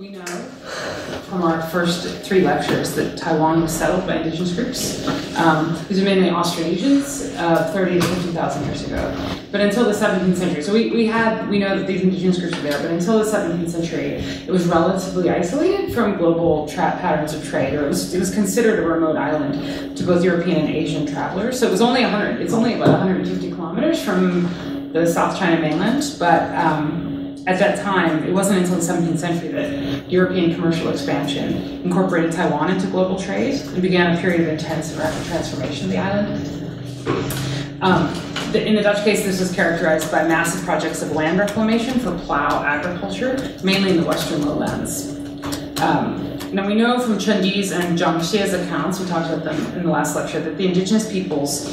We know from our first three lectures that Taiwan was settled by indigenous groups. Um, these are mainly Austronesians, uh, 30 to 50,000 years ago. But until the 17th century, so we, we had, we know that these indigenous groups were there, but until the 17th century, it was relatively isolated from global patterns of trade, or it was, it was considered a remote island to both European and Asian travelers. So it was only 100, it's only about 150 kilometers from the South China mainland, but um, at that time, it wasn't until the 17th century that European commercial expansion incorporated Taiwan into global trade and began a period of intense and rapid transformation of the island. Um, the, in the Dutch case, this was characterized by massive projects of land reclamation for plow agriculture, mainly in the western lowlands. Um, now we know from Chen Di's and Zhang Xie's accounts, we talked about them in the last lecture, that the indigenous peoples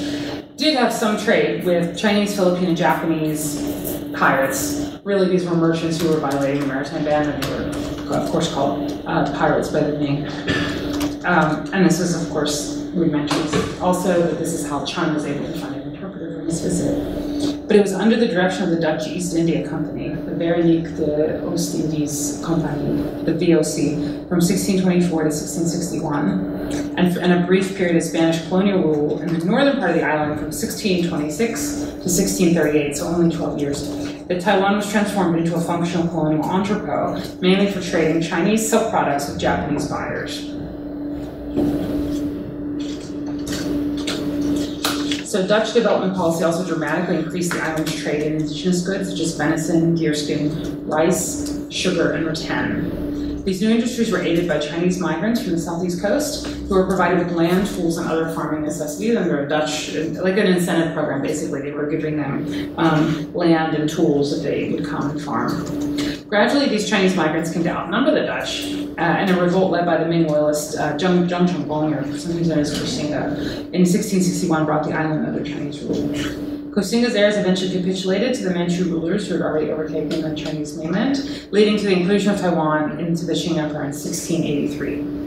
did have some trade with Chinese, Filipino, and Japanese pirates really these were merchants who were violating the maritime ban, and they were, of course, called uh, pirates by the Ming. Um, and this is, of course, we mentioned also that this is how Chun was able to find an interpreter for his visit. But it was under the direction of the Dutch East India Company, the Veronique de Oost-Indies Company, the VOC, from 1624 to 1661, and, and a brief period of Spanish colonial rule in the northern part of the island from 1626 to 1638, so only 12 years that Taiwan was transformed into a functional colonial entrepot, mainly for trading Chinese silk products with Japanese buyers. So Dutch development policy also dramatically increased the island's trade in indigenous goods such as venison, deerskin, rice, sugar, and rattan. These new industries were aided by Chinese migrants from the southeast coast who were provided with land, tools, and other farming necessities under a Dutch, like an incentive program, basically. They were giving them um, land and tools that they would come and farm. Gradually, these Chinese migrants came to outnumber the Dutch, uh, and a revolt led by the Ming loyalist uh, Zheng, Zheng sometimes known as Koxinga, in 1661 brought the island under Chinese rule. Koxinga's heirs eventually capitulated to the Manchu rulers who had already overtaken the Chinese mainland, leading to the inclusion of Taiwan into the Qing Empire in 1683.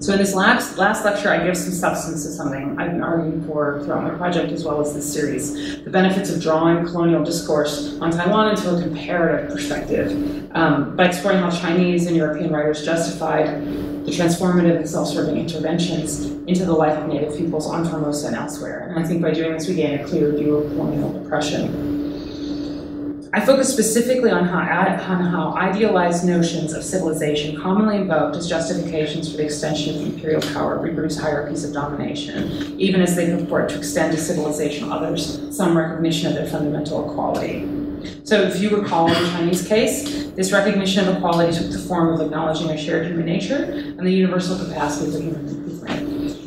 So in this last, last lecture, I give some substance to something I've been arguing for throughout my project as well as this series, the benefits of drawing colonial discourse on Taiwan into a comparative perspective um, by exploring how Chinese and European writers justified the transformative and self-serving interventions into the life of Native peoples on Formosa and elsewhere. And I think by doing this, we gain a clear view of colonial oppression. I focus specifically on how, on how idealized notions of civilization, commonly invoked as justifications for the extension of imperial power, reproduce hierarchies of domination, even as they purport to extend to civilization others some recognition of their fundamental equality. So if you recall in the Chinese case, this recognition of equality took the form of acknowledging a shared human nature and the universal capacity of human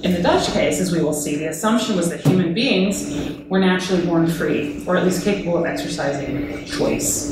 in the Dutch case, as we will see, the assumption was that human beings were naturally born free, or at least capable of exercising choice.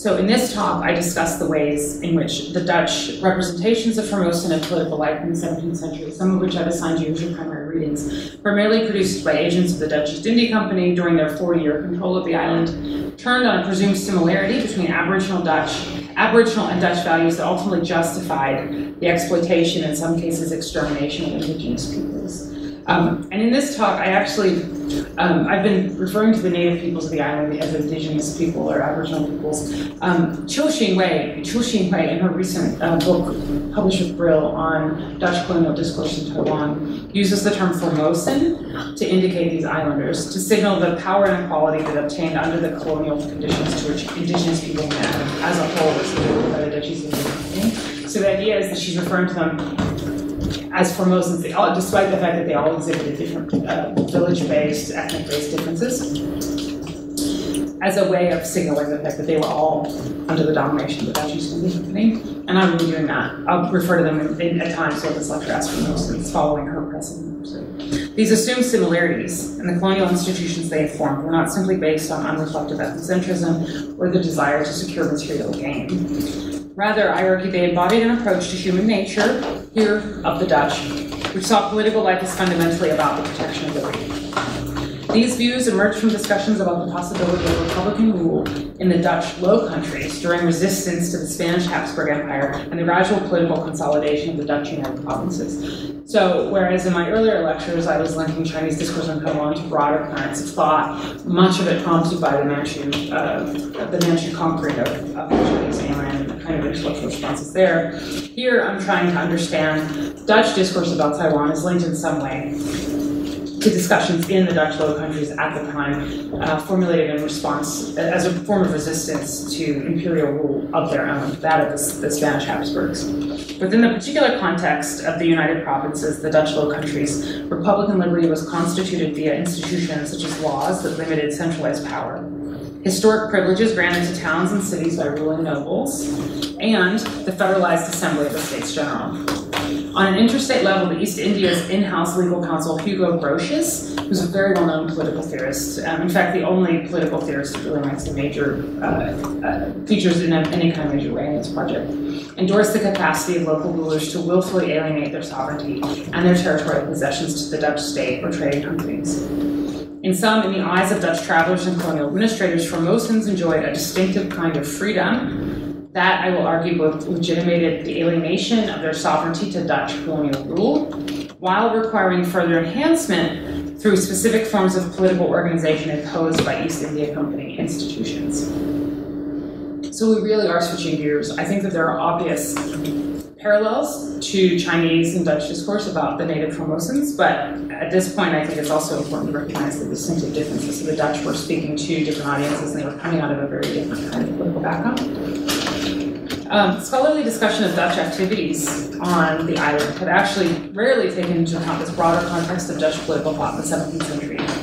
So in this talk, I discuss the ways in which the Dutch representations of Formosan and political life in the 17th century, some of which I've assigned you as your primary readings, primarily produced by agents of the Dutch East India Company during their 40-year control of the island, turned on a presumed similarity between Aboriginal Dutch Aboriginal and Dutch values that ultimately justified the exploitation, in some cases extermination of indigenous peoples. Um, and in this talk, I actually, um, I've been referring to the native peoples of the island as indigenous people or Aboriginal peoples. Um, Chiu Hsin Hui, Chiu Hsin Hui, in her recent uh, book published with Brill on Dutch colonial discourse in Taiwan, uses the term Formosan to indicate these islanders, to signal the power and equality that obtained under the colonial conditions to which indigenous people as a whole were by the Dutch East India Company. So the idea is that she's referring to them as Formosans, they all, despite the fact that they all exhibited different uh, village-based, ethnic-based differences, as a way of signaling the fact that they were all under the domination of the Dutch East India Company. And I will be doing that. I'll refer to them in, in, at times throughout this lecture as Formosans, following her precedent. These assumed similarities in the colonial institutions they had formed were not simply based on unreflective ethnocentrism or the desire to secure material gain. Rather, I argue they embodied an approach to human nature, here of the Dutch, which saw political life as fundamentally about the protection of liberty. These views emerged from discussions about the possibility of Republican rule in the Dutch Low Countries during resistance to the Spanish Habsburg Empire and the gradual political consolidation of the Dutch United Provinces. So, whereas in my earlier lectures I was linking Chinese discourse on Taiwan to broader currents of thought, much of it prompted by the Manchu, uh, the Manchu conquering of, of the Chinese mainland kind of intellectual responses there. Here, I'm trying to understand Dutch discourse about Taiwan is linked in some way to discussions in the Dutch Low Countries at the time, uh, formulated in response as a form of resistance to imperial rule of their own, that of the, the Spanish Habsburgs. Within the particular context of the United Provinces, the Dutch Low Countries, Republican liberty was constituted via institutions such as laws that limited centralized power, historic privileges granted to towns and cities by ruling nobles, and the federalized assembly of the States General. On an interstate level, the East India's in-house legal counsel, Hugo Grotius, who's a very well-known political theorist, um, in fact, the only political theorist who really makes the major uh, uh, features in a, any kind of major way in this project, endorsed the capacity of local rulers to willfully alienate their sovereignty and their territorial possessions to the Dutch state or trading companies. In some, in the eyes of Dutch travelers and colonial administrators, Formosans enjoyed a distinctive kind of freedom that, I will argue, both legitimated the alienation of their sovereignty to Dutch colonial rule, while requiring further enhancement through specific forms of political organization imposed by East India Company institutions. So we really are switching gears. I think that there are obvious parallels to Chinese and Dutch discourse about the native Formosans, but at this point I think it's also important to recognize the distinctive differences. So the Dutch were speaking to different audiences and they were coming out of a very different kind of political background. Um, scholarly discussion of Dutch activities on the island had actually rarely taken into account this broader context of Dutch political thought in the 17th century.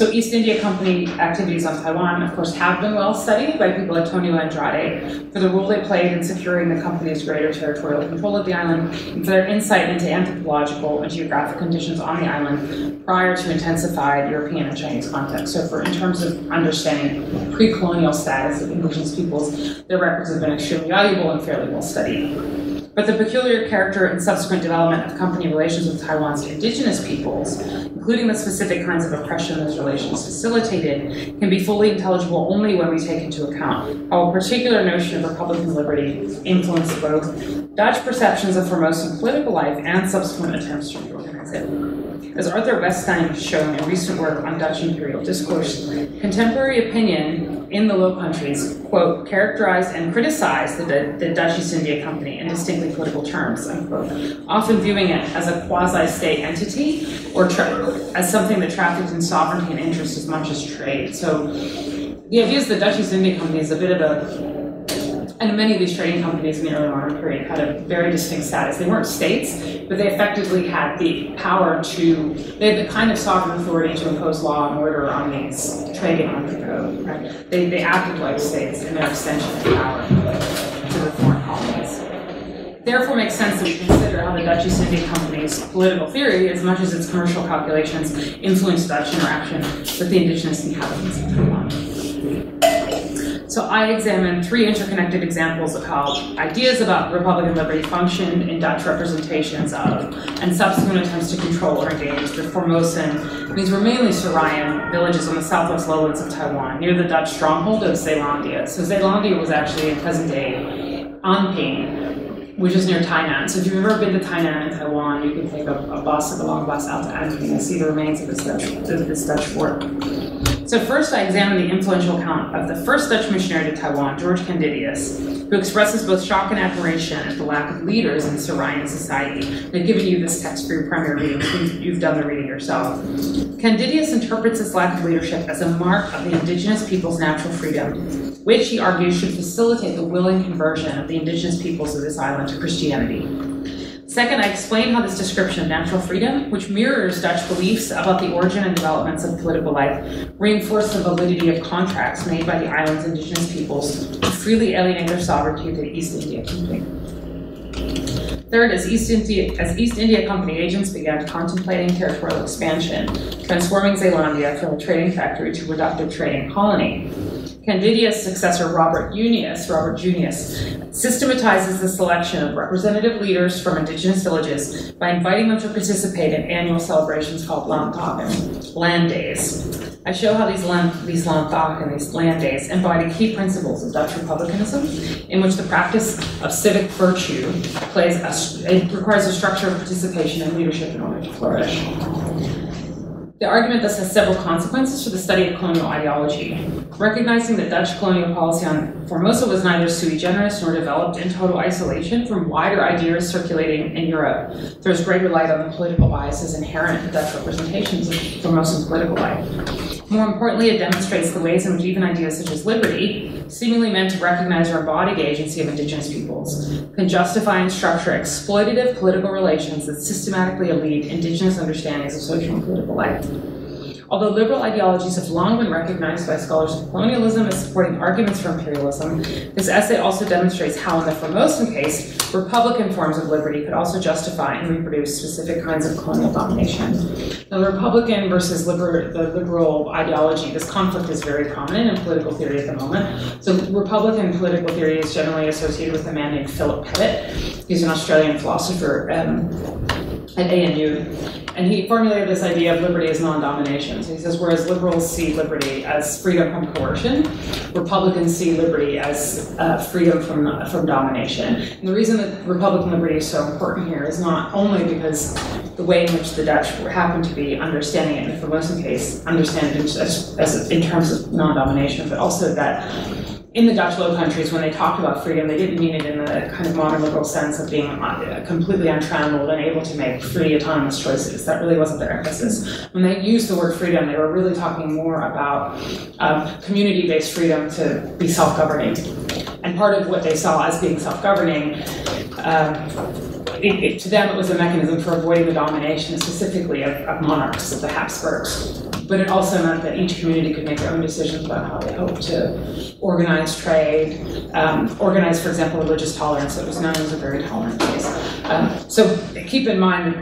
So East India Company activities on Taiwan, of course, have been well studied by people like Tonio Andrade for the role they played in securing the company's greater territorial control of the island and for their insight into anthropological and geographic conditions on the island prior to intensified European and Chinese contact. So for in terms of understanding pre-colonial status of indigenous peoples, their records have been extremely valuable and fairly well studied. But the peculiar character and subsequent development of company relations with Taiwan's indigenous peoples, including the specific kinds of oppression those relations facilitated, can be fully intelligible only when we take into account how a particular notion of Republican liberty influenced both Dutch perceptions of Formosan political life and subsequent attempts to reorganize it. As Arthur Weststeijn has shown in recent work on Dutch imperial discourse, contemporary opinion in the Low Countries, quote, characterized and criticized the, the Dutch East India Company in distinctly political terms, unquote, often viewing it as a quasi-state entity or as something that traffics in sovereignty and interest as much as trade. So the idea is the Dutch East India Company is a bit of a and many of these trading companies in the early modern period had a very distinct status. They weren't states, but they effectively had the power to, they had the kind of sovereign authority to impose law and order on these trading code. Right? They, they acted like states in their extension of power to the foreign colonies. Therefore, it makes sense that we consider how the Dutch East India Company's political theory, as much as its commercial calculations, influenced Dutch interaction with the indigenous inhabitants. So I examined three interconnected examples of how ideas about Republican liberty functioned in Dutch representations of and subsequent attempts to control or engage the Formosan, these were mainly Sirayan villages on the southwest lowlands of Taiwan, near the Dutch stronghold of Zeelandia. So Zeelandia was actually in present-day Anping, which is near Tainan. So if you've ever been to Tainan in Taiwan, you can take a, a bus, a long bus out to Anping and see the remains of this Dutch, this Dutch fort. So first I examine the influential account of the first Dutch missionary to Taiwan, George Candidius, who expresses both shock and admiration at the lack of leaders in Sirayan society. I've given you this text for your primary reading, you've done the reading yourself. Candidius interprets this lack of leadership as a mark of the indigenous people's natural freedom, which he argues should facilitate the willing conversion of the indigenous peoples of this island to Christianity. Second, I explain how this description of natural freedom, which mirrors Dutch beliefs about the origin and developments of political life, reinforce the validity of contracts made by the island's indigenous peoples to freely alienate their sovereignty to the East India Company. Third, as East, India, as East India Company agents began contemplating territorial expansion, transforming Zeelandia from a trading factory to a productive trading colony, Candidia's successor, Robert Junius, Robert Junius, systematizes the selection of representative leaders from indigenous villages by inviting them to participate in annual celebrations called Landdagen, land days. I show how these land, these these land days, embody key principles of Dutch republicanism, in which the practice of civic virtue plays a, it requires a structure of participation and leadership in order to flourish. The argument thus has several consequences for the study of colonial ideology. Recognizing that Dutch colonial policy on Formosa was neither sui generis nor developed in total isolation from wider ideas circulating in Europe throws greater light on the political biases inherent in Dutch representations of Formosan political life. More importantly, it demonstrates the ways in which even ideas such as liberty, seemingly meant to recognize embody the agency of indigenous peoples, can justify and structure exploitative political relations that systematically elide indigenous understandings of social and political life. Although liberal ideologies have long been recognized by scholars of colonialism as supporting arguments for imperialism, this essay also demonstrates how, in the Formosan case, republican forms of liberty could also justify and reproduce specific kinds of colonial domination. Now, the republican versus liber the liberal ideology, this conflict is very prominent in political theory at the moment. So, republican political theory is generally associated with a man named Philip Pettit. He's an Australian philosopher. Um, at ANU, and he formulated this idea of liberty as non-domination. So he says, whereas liberals see liberty as freedom from coercion, Republicans see liberty as uh, freedom from from domination. And the reason that Republican liberty is so important here is not only because the way in which the Dutch happen to be understanding it in the Formosan case, understand it as, as in terms of non-domination, but also that in the Dutch Low Countries, when they talked about freedom, they didn't mean it in the kind of modern liberal sense of being uh, completely untrammeled and able to make free autonomous choices. That really wasn't their emphasis. When they used the word freedom, they were really talking more about um, community-based freedom to be self-governing. And part of what they saw as being self-governing um, it, it, to them, it was a mechanism for avoiding the domination, specifically of, of, monarchs, of the Habsburgs. But it also meant that each community could make their own decisions about how they hoped to organize trade, um, organize, for example, religious tolerance. It was known as a very tolerant place. Um, so keep in mind,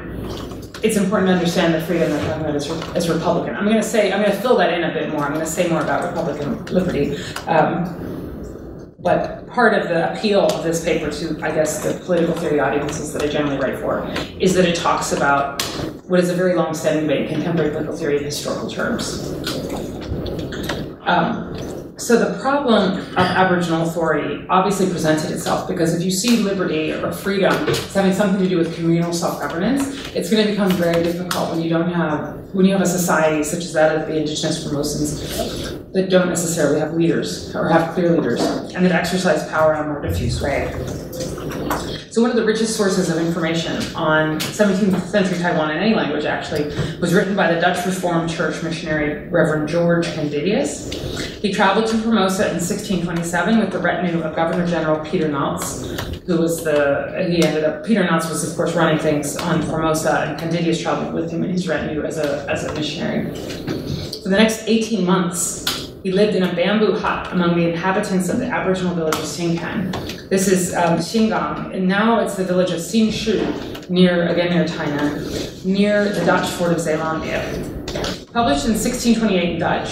it's important to understand the freedom that about as, as Republican. I'm going to say, I'm going to fill that in a bit more. I'm going to say more about Republican liberty. Um, but part of the appeal of this paper to, I guess, the political theory audiences that I generally write for is that it talks about what is a very long-standing debate in contemporary political theory in historical terms. Um, so the problem of Aboriginal authority obviously presented itself because if you see liberty or freedom as having something to do with communal self-governance, it's going to become very difficult when you don't have when you have a society such as that of the indigenous Formosans that don't necessarily have leaders or have clear leaders and that exercise power in a more diffuse way. So one of the richest sources of information on 17th century Taiwan in any language actually was written by the Dutch Reformed Church missionary Reverend George Candidius. He traveled to Formosa in 1627 with the retinue of Governor General Peter Nuyts, who was the, he ended up, Peter Nuyts was of course running things on Formosa and Candidius traveled with him in his retinue as a, as a missionary. For the next 18 months, he lived in a bamboo hut among the inhabitants of the Aboriginal village of Sinkan. This is um, and now it's the village of Hsinshih, near, again near Tainan, near the Dutch fort of Zeelandia. Published in 1628 in Dutch,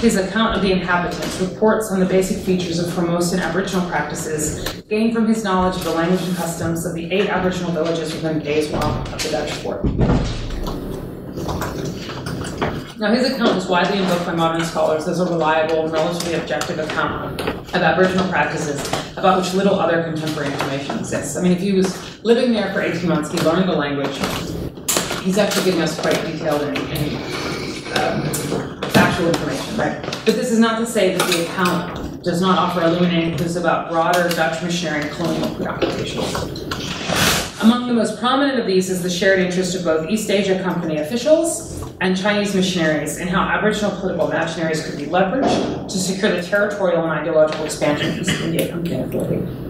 his account of the inhabitants reports on the basic features of Formosan Aboriginal practices gained from his knowledge of the language and customs of the eight Aboriginal villages within a day's walk of the Dutch fort. Now, his account is widely invoked by modern scholars as a reliable and relatively objective account of Aboriginal practices about which little other contemporary information exists. I mean, if he was living there for 18 months, he learned the language. He's actually giving us quite detailed and, and um, factual information, right? But this is not to say that the account does not offer illuminating clues about broader Dutch missionary and colonial preoccupations. Among the most prominent of these is the shared interest of both East Asia Company officials and Chinese missionaries in how Aboriginal political imaginaries could be leveraged to secure the territorial and ideological expansion of East India Company authority.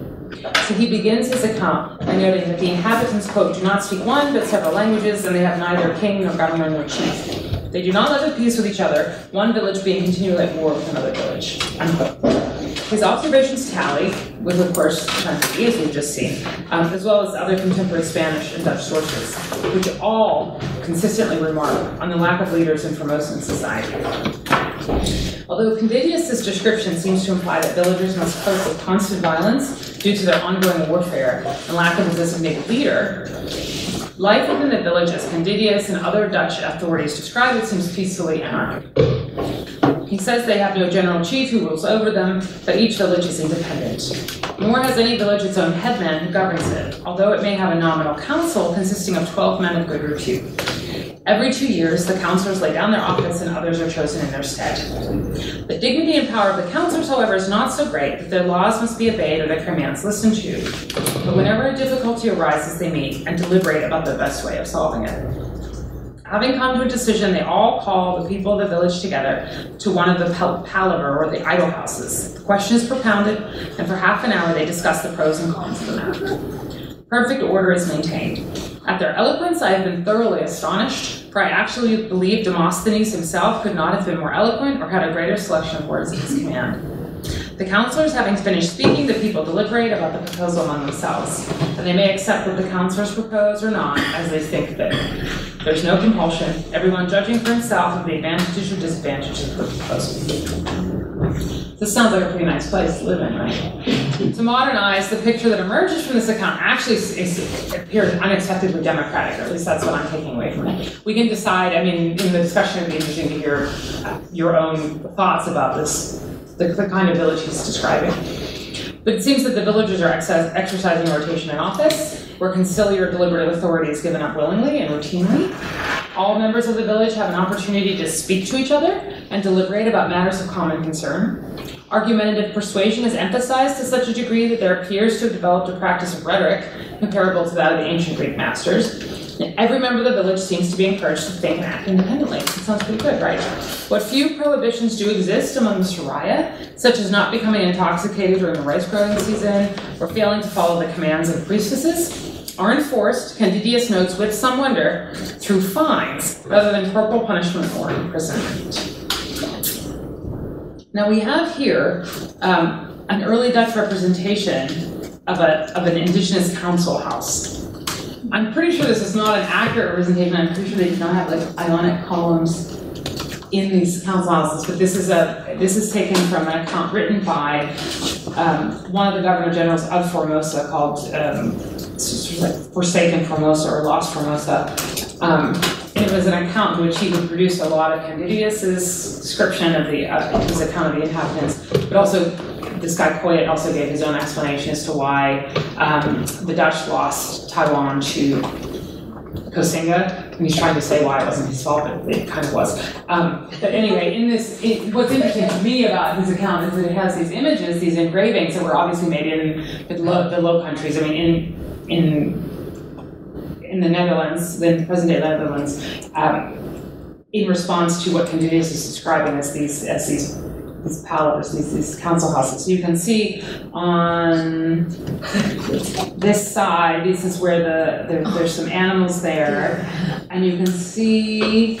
So he begins his account by noting that the inhabitants, quote, do not speak one but several languages, and they have neither king nor governor nor chief. They do not live at peace with each other, one village being continually at war with another village, unquote. His observations tally with, of course, as we've just seen, um, as well as other contemporary Spanish and Dutch sources, which all consistently remark on the lack of leaders in Formosan society. Although Candidius' description seems to imply that villagers must cope with constant violence due to their ongoing warfare and lack of a designated leader, life within the village as Candidius and other Dutch authorities describe it seems peacefully anarchic. He says they have no general chief who rules over them, but each village is independent. Nor has any village its own headman who governs it, although it may have a nominal council consisting of 12 men of good repute. Every two years, the councillors lay down their office and others are chosen in their stead. The dignity and power of the councillors, however, is not so great that their laws must be obeyed or their commands listened to. But whenever a difficulty arises, they meet and deliberate about the best way of solving it. Having come to a decision, they all call the people of the village together to one of the pal- palaver or the idol houses. The question is propounded, and for half an hour they discuss the pros and cons of the matter. Perfect order is maintained. At their eloquence, I have been thoroughly astonished, for I actually believe Demosthenes himself could not have been more eloquent or had a greater selection of words at his command. The councillors, having finished speaking, the people deliberate about the proposal among themselves, and they may accept what the councillors propose or not, as they think fit. There's no compulsion, everyone judging for himself of the advantages or disadvantages of the proposal. This sounds like a pretty nice place to live in, right? To modern eyes, the picture that emerges from this account actually is, appears unexpectedly democratic, or at least that's what I'm taking away from it. We can decide, I mean, in the discussion, it would be interesting to hear uh, your own thoughts about this the, the kind of village he's describing. But it seems that the villagers are exercising rotation in office, where conciliar deliberative authority is given up willingly and routinely. All members of the village have an opportunity to speak to each other and deliberate about matters of common concern. Argumentative persuasion is emphasized to such a degree that there appears to have developed a practice of rhetoric comparable to that of the ancient Greek masters, every member of the village seems to be encouraged to think and act independently. Sounds pretty good, right? What few prohibitions do exist among the Siraya, such as not becoming intoxicated during the rice growing season or failing to follow the commands of the priestesses, are enforced, Candidius notes with some wonder, through fines rather than corporal punishment or imprisonment. Now we have here um, an early Dutch representation of, a, of an indigenous council house. I'm pretty sure this is not an accurate representation. I'm pretty sure they do not have like ionic columns in these council houses, but this is a this is taken from an account written by um, one of the governor generals of Formosa called um, Forsaken Formosa or Lost Formosa. Um, it was an account in which he would produce a lot of Candidius's description of the uh, his account of the inhabitants, but also this guy Coyet also gave his own explanation as to why um, the Dutch lost Taiwan to Koxinga. and he's trying to say why it wasn't his fault, but it kind of was. Um, but anyway, in this, it, what's interesting to me about his account is that it has these images, these engravings that were obviously made in the low, the low countries. I mean, in in in the Netherlands, the present-day Netherlands, um, in response to what Candidius is describing as these as these these palavers, these, these council houses. So you can see on this side, this is where the there, there's some animals there, and you can see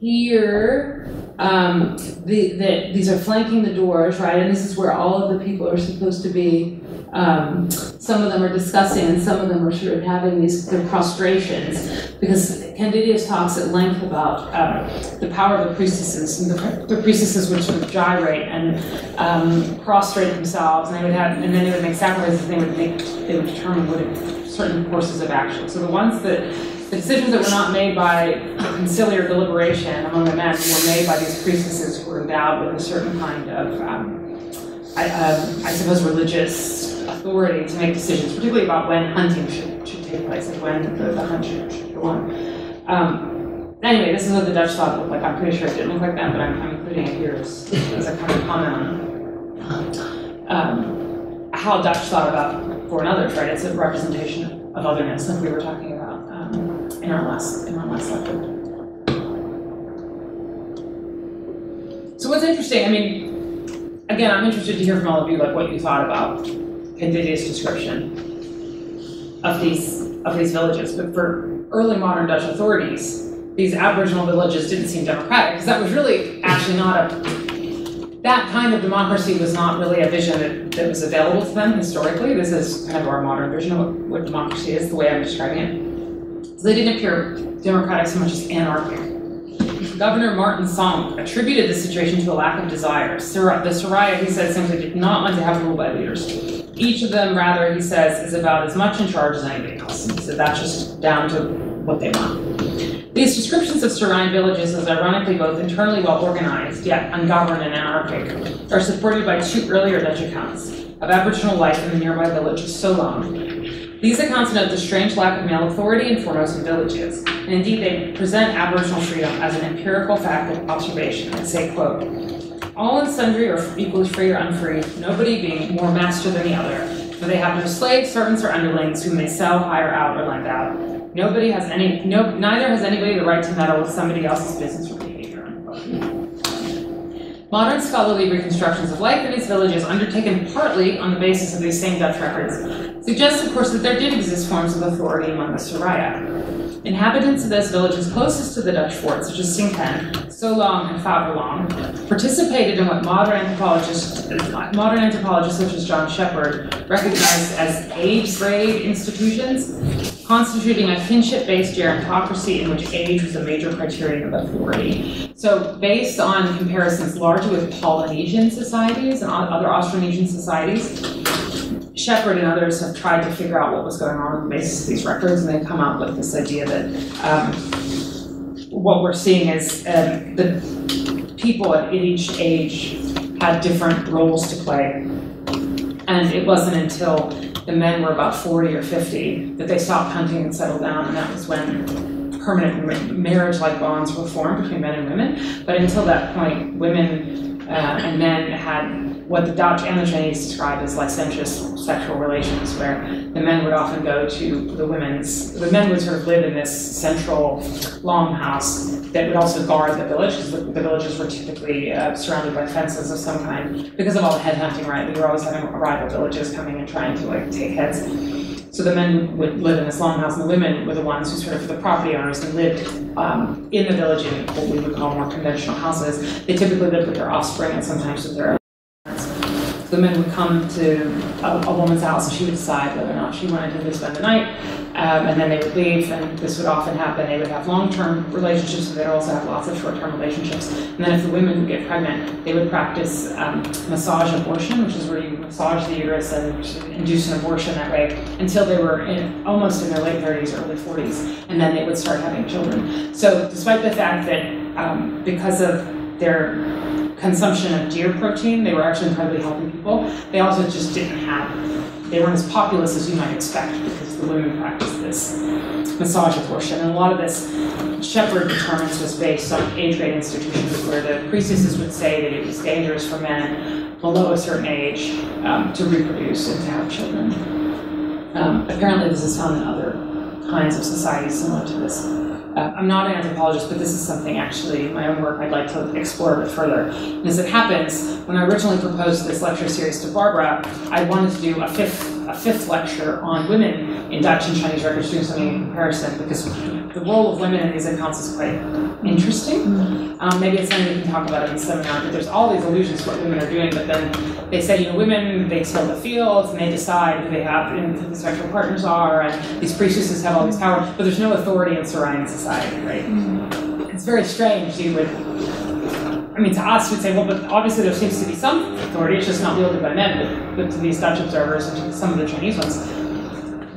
here um, the, the, these are flanking the doors, right? And this is where all of the people are supposed to be. Um, some of them are discussing, and some of them are sort of having these their prostrations, because Candidius talks at length about um, the power of the priestesses, and the, the, priestesses would sort of gyrate and um, prostrate themselves, and they would have, and then they would make sacrifices. They would make, they would determine what certain courses of action. So the ones that the decisions that were not made by conciliar deliberation among the men were made by these priestesses who were endowed with a certain kind of, um, I, um, I, suppose, religious authority to make decisions, particularly about when hunting should, should take place and when the, the hunt should, should go on. Um, anyway, this is what the Dutch thought looked like. I'm pretty sure it didn't look like that, but I'm, I'm including it here as, as a kind of comment on um, how Dutch thought about foreign others, right? It's a representation of otherness, that we were talking about in our last in our last lecture. So what's interesting, I mean, again, I'm interested to hear from all of you like what you thought about Candidius' description of these of these villages. But for early modern Dutch authorities, these Aboriginal villages didn't seem democratic because that was really actually not a that kind of democracy was not really a vision that, that was available to them historically. This is kind of our modern vision of what, what democracy is, the way I'm describing it. So they didn't appear democratic so much as anarchic. Governor Martin Sonck attributed the situation to a lack of desire. The Siraya, he said, simply did not want to have rule by leaders. Each of them, rather, he says, is about as much in charge as anybody else. So that's just down to what they want. These descriptions of Sirayan villages as ironically both internally well organized, yet ungoverned and anarchic, are supported by two earlier Dutch accounts of Aboriginal life in the nearby village of Soulang, these accounts note the strange lack of male authority in Formosan villages, and indeed they present Aboriginal freedom as an empirical fact of observation and say, quote, all and sundry are equally free or unfree, nobody being more master than the other, for they have no slaves, servants, or underlings whom they sell, hire out, or lend out. Nobody has any, no, neither has anybody the right to meddle with somebody else's business or behavior. Modern scholarly reconstructions of life in these villages, undertaken partly on the basis of these same Dutch records, suggest, of course, that there did exist forms of authority among the Siraya. Inhabitants of those villages closest to the Dutch fort, such as Singpen, Soulang, and Favorlang, participated in what modern anthropologists, modern anthropologists such as John Shepherd recognized as age-grade institutions, constituting a kinship-based gerontocracy in which age was a major criterion of authority. So, based on comparisons largely with Polynesian societies and other Austronesian societies, Shepherd and others have tried to figure out what was going on on the basis of these records, and they've come up with this idea that um, what we're seeing is um, the people at each age had different roles to play. And it wasn't until the men were about 40 or 50 that they stopped hunting and settled down, and that was when permanent marriage like bonds were formed between men and women. But until that point, women uh, and men had what the Dutch and the Chinese describe as licentious sexual relations, where the men would often go to the women's, the men would sort of live in this central longhouse that would also guard the village, because the, the, villages were typically uh, surrounded by fences of some kind, because of all the headhunting, right? We were always having rival villages coming and trying to like take heads. So the men would live in this longhouse, and the women were the ones who sort of the property owners and lived um, in the village in what we would call more conventional houses. They typically lived with their offspring and sometimes with their the men would come to a, a, woman's house and she would decide whether or not she wanted him to spend the night, um, and then they would leave, and this would often happen. They would have long-term relationships, but they'd also have lots of short-term relationships. And then if the women would get pregnant, they would practice um, massage abortion, which is where you massage the uterus and induce an abortion that way, until they were in, almost in their late 30s, early 40s, and then they would start having children. So despite the fact that um, because of their consumption of deer protein. They were actually incredibly healthy people. They also just didn't have, they weren't as populous as you might expect because the women practiced this massage abortion. And a lot of this Shepherd determines was based on age-grade institutions where the priestesses would say that it was dangerous for men below a certain age um, to reproduce and to have children. Um, apparently this is found in other kinds of societies similar to this. Uh, I'm not an anthropologist, but this is something actually my own work I'd like to explore a bit further. And as it happens, when I originally proposed this lecture series to Barbara, I wanted to do a fifth a fifth lecture on women in Dutch and Chinese records, doing something in comparison, because the role of women in these accounts is quite interesting. Um, maybe it's something we can talk about in the seminar, but there's all these allusions to what women are doing, but then they say, you know, women, they till the fields, and they decide who they have, and who the sexual partners are, and these priestesses have all these power, but there's no authority in Sirayan society, right? It's very strange, you would I mean, to us, we'd say, well, but obviously there seems to be some authority, it's just not wielded by men, but, but to these Dutch observers and to some of the Chinese ones,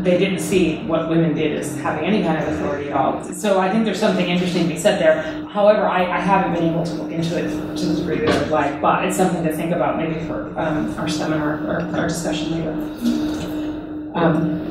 they didn't see what women did as having any kind of authority at all. So I think there's something interesting to be said there. However, I, I haven't been able to look into it to the degree that I would like, but it's something to think about maybe for um, our seminar or our discussion later. Um,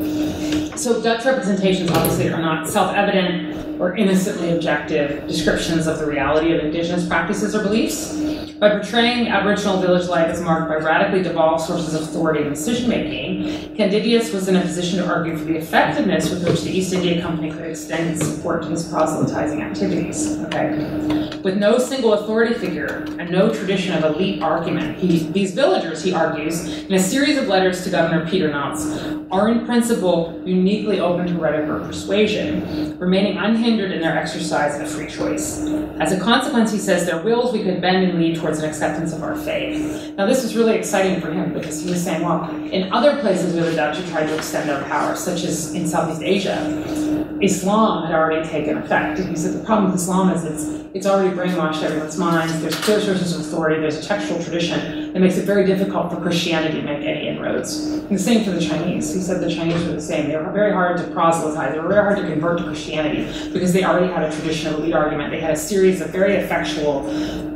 so Dutch representations obviously are not self-evident or innocently objective descriptions of the reality of indigenous practices or beliefs. By portraying Aboriginal village life as marked by radically devolved sources of authority and decision making, Candidius was in a position to argue for the effectiveness with which the East India Company could extend its support to his proselytizing activities. Okay. With no single authority figure and no tradition of elite argument, he, these villagers, he argues, in a series of letters to Governor Peter Nance, are in principle uniquely open to rhetoric or persuasion, remaining unhindered in their exercise of free choice. As a consequence, he says, their wills we could bend and lead towards an acceptance of our faith. Now, this was really exciting for him because he was saying, well, in other places where the Dutch have tried to extend their power, such as in Southeast Asia, Islam had already taken effect. And he said the problem with Islam is it's, it's already brainwashed everyone's minds. There's clear sources of authority. There's a textual tradition that makes it very difficult for Christianity to make any inroads. And the same for the Chinese. He said the Chinese were the same. They were very hard to proselytize. They were very hard to convert to Christianity because they already had a tradition of lead argument. They had a series of very effectual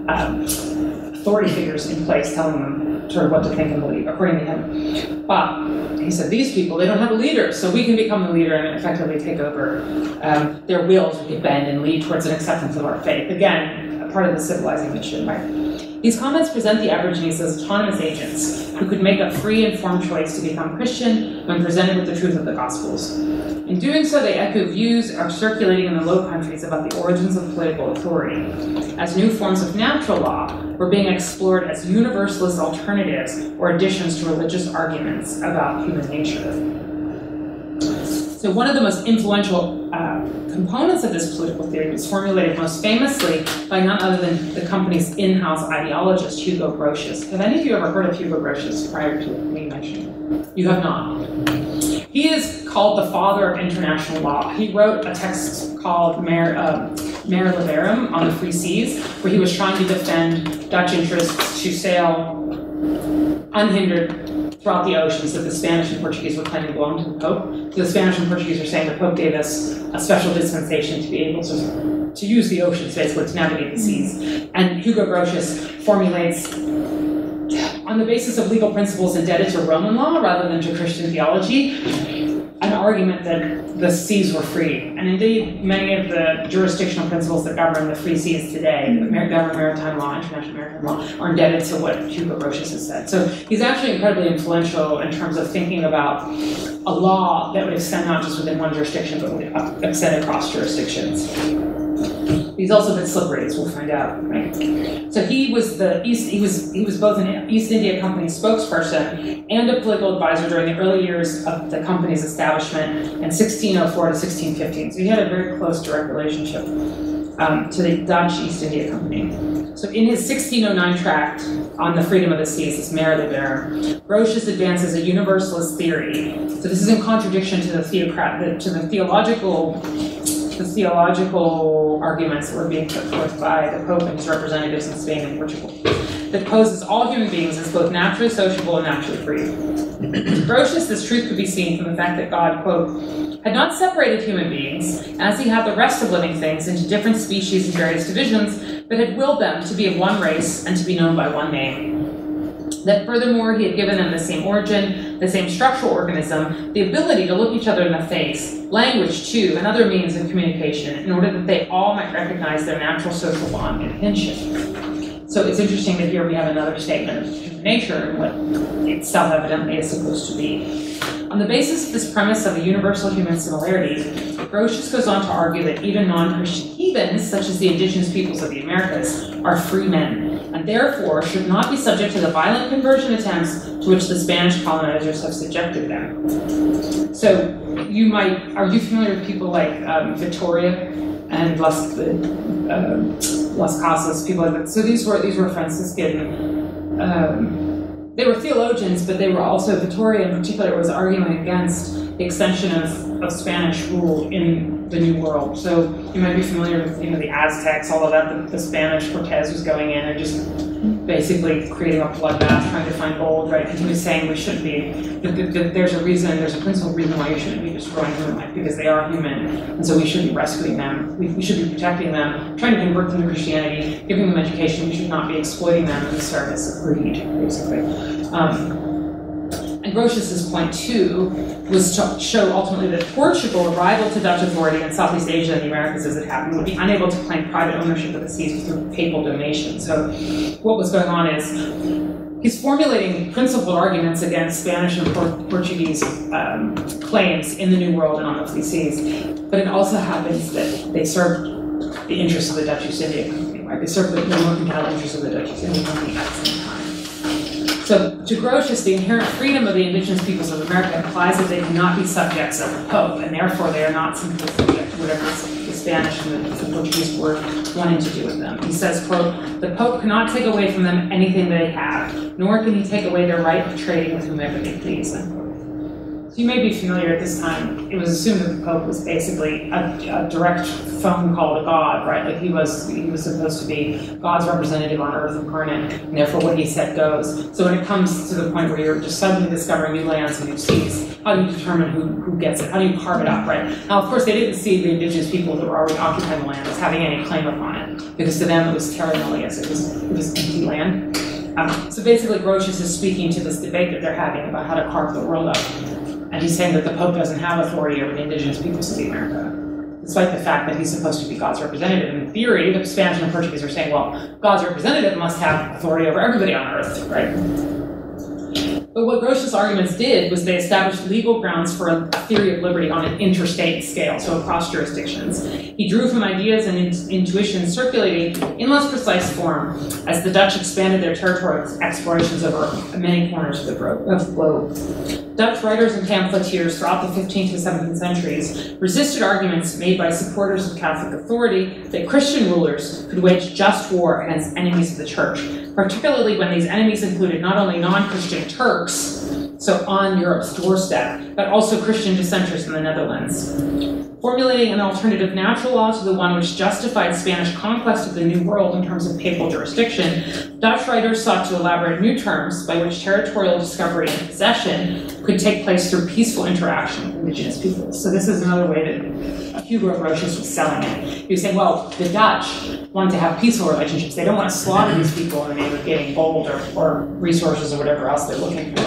um, authority figures in place telling them sort of what to think and believe, according to him. But he said these people, they don't have a leader, so we can become the leader and effectively take over um, their wills, we can bend and lead towards an acceptance of our faith. Again, a part of the civilizing mission, right? These comments present the Aborigines as autonomous agents who could make a free, informed choice to become Christian when presented with the truth of the Gospels. In doing so, they echo views are circulating in the Low Countries about the origins of political authority, as new forms of natural law were being explored as universalist alternatives or additions to religious arguments about human nature. So one of the most influential uh, components of this political theory was formulated most famously by none other than the company's in-house ideologist, Hugo Grotius. Have any of you ever heard of Hugo Grotius prior to me mentioning? him? You have not. He is called the father of international law. He wrote a text called Mare, uh, Mare Liberum on the Free Seas, where he was trying to defend Dutch interests to sail unhindered throughout the oceans that the Spanish and Portuguese were claiming belonged to the Pope. So the Spanish and Portuguese are saying the Pope gave us a special dispensation to be able to, to use the oceans, basically, to navigate the seas. And Hugo Grotius formulates on the basis of legal principles indebted to Roman law rather than to Christian theology, an argument that the seas were free. And indeed, many of the jurisdictional principles that govern the free seas today, that govern maritime law, international maritime law, are indebted to what Hugo Grotius has said. So he's actually incredibly influential in terms of thinking about a law that would extend not just within one jurisdiction, but would extend across jurisdictions. He's also been slippery, as we'll find out. Right? So he was the East. He was he was both an East India Company spokesperson and a political advisor during the early years of the company's establishment in 1604 to 1615. So he had a very close, direct relationship um, to the Dutch East India Company. So in his 1609 tract on the freedom of the seas, this Mare Liberum, Grotius advances a universalist theory. So this is in contradiction to the, theocrat, to the theological the theological arguments that were being put forth by the Pope and his representatives in Spain and Portugal that poses all human beings as both naturally sociable and naturally free. Grotius, this truth could be seen from the fact that God, quote, had not separated human beings, as he had the rest of living things, into different species and various divisions, but had willed them to be of one race and to be known by one name. That furthermore, he had given them the same origin, the same structural organism, the ability to look each other in the face, language too, and other means of communication, in order that they all might recognize their natural social bond and kinship. So it's interesting that here we have another statement of nature and what it self-evidently is supposed to be. On the basis of this premise of a universal human similarity, Grotius goes on to argue that even non-Christian heathens, such as the indigenous peoples of the Americas, are free men, and therefore should not be subject to the violent conversion attempts to which the Spanish colonizers have subjected them. So you might, are you familiar with people like um, Vitoria and Las, uh, Las Casas, people like that? So these were, these were Franciscan um, they were theologians, but they were also, Vitoria in particular was arguing against the extension of, of Spanish rule in the New World. So you might be familiar with you know the Aztecs, all of that. The, the Spanish Cortez was going in and just basically creating a bloodbath, trying to find gold, right? And he was saying we shouldn't be. That there's a reason, there's a principal reason why you shouldn't be destroying human life because they are human, and so we should be rescuing them. We, we should be protecting them, trying to convert them to Christianity, giving them education. We should not be exploiting them in the service of greed, basically. Um, and Grotius's point too was to show ultimately that Portugal, a rival to Dutch authority in Southeast Asia and the Americas as it happened, would be unable to claim private ownership of the seas through papal donation. So what was going on is he's formulating principled arguments against Spanish and Portuguese um, claims in the New World and on the seas. But it also happens that they serve the interests of the Dutch East India Company, right? They serve the mercantile interests of the Dutch East India Company at the same time. So to Grotius, the inherent freedom of the indigenous peoples of America implies that they cannot be subjects of the Pope, and therefore they are not simply subject to whatever the Spanish and the, Portuguese were wanting to do with them. He says, quote, the Pope cannot take away from them anything they have, nor can he take away their right of trading with whomever they please. You may be familiar at this time, it was assumed that the Pope was basically a, a, direct phone call to God, right? Like he was he was supposed to be God's representative on earth incarnate, and therefore what he said goes. So when it comes to the point where you're just suddenly discovering new lands and new seas, how do you determine who, who gets it? How do you carve it up, right? Now, of course, they didn't see the indigenous people that were already occupying the land as having any claim upon it, because to them it was terra nullius, it was, it was empty land. Um, so basically, Grotius is speaking to this debate that they're having about how to carve the world up. And he's saying that the Pope doesn't have authority over the indigenous peoples of the America, despite the fact that he's supposed to be God's representative. In theory, the Spanish and the Portuguese are saying, well, God's representative must have authority over everybody on earth, right? But what Grotius' arguments did was they established legal grounds for a theory of liberty on an interstate scale, so across jurisdictions. He drew from ideas and in intuitions circulating in less precise form as the Dutch expanded their territorial explorations over many corners of the globe. Dutch writers and pamphleteers throughout the 15th to 17th centuries resisted arguments made by supporters of Catholic authority that Christian rulers could wage just war against enemies of the church, particularly when these enemies included not only non-Christian Turks, so on Europe's doorstep, but also Christian dissenters in the Netherlands. Formulating an alternative natural law to the one which justified Spanish conquest of the New World in terms of papal jurisdiction, Dutch writers sought to elaborate new terms by which territorial discovery and possession could take place through peaceful interaction with indigenous peoples. So this is another way that Hugo Grotius was selling it. He was saying, well, the Dutch want to have peaceful relationships. They don't want to slaughter these people in the name of getting gold or, or resources or whatever else they're looking for.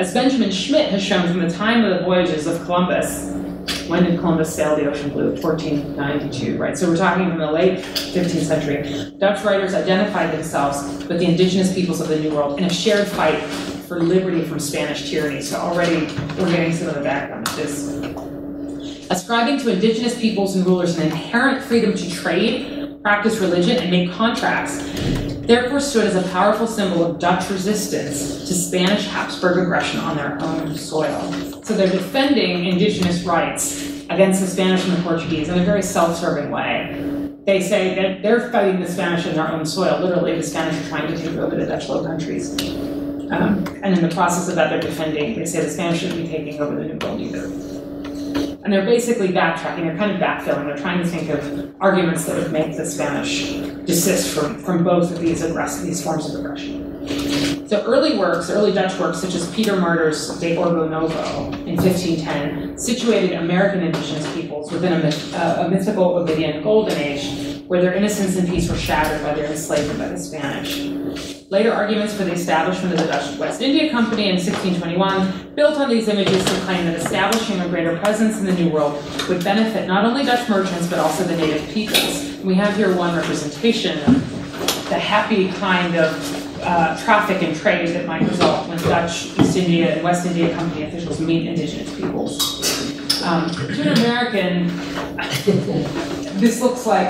As Benjamin Schmidt has shown from the time of the voyages of Columbus, when did Columbus sail the ocean blue? 1492, right? So we're talking from the late 15th century. Dutch writers identified themselves with the indigenous peoples of the New World in a shared fight for liberty from Spanish tyranny. So already we're getting some of the background of this. Ascribing to indigenous peoples and rulers an inherent freedom to trade, practice religion, and make contracts, therefore stood as a powerful symbol of Dutch resistance to Spanish Habsburg aggression on their own soil. So they're defending indigenous rights against the Spanish and the Portuguese in a very self-serving way. They say that they're fighting the Spanish in their own soil. Literally, the Spanish are trying to take over the Dutch Low Countries. Um, and in the process of that, they're defending, they say the Spanish shouldn't be taking over the New World either. And they're basically backtracking, they're kind of backfilling, they're trying to think of arguments that would make the Spanish desist from, from both of these, aggressive, these forms of aggression. So early works, early Dutch works, such as Peter Martyr's De Orbe Novo in 1510, situated American indigenous peoples within a, myth, uh, a mythical Ovidian golden age, where their innocence and peace were shattered by their enslavement by the Spanish. Later arguments for the establishment of the Dutch West India Company in 1621 built on these images to claim that establishing a greater presence in the New World would benefit not only Dutch merchants but also the native peoples. We have here one representation of the happy kind of uh, traffic and trade that might result when Dutch East India and West India Company officials meet indigenous peoples. Um, to an American, this looks like,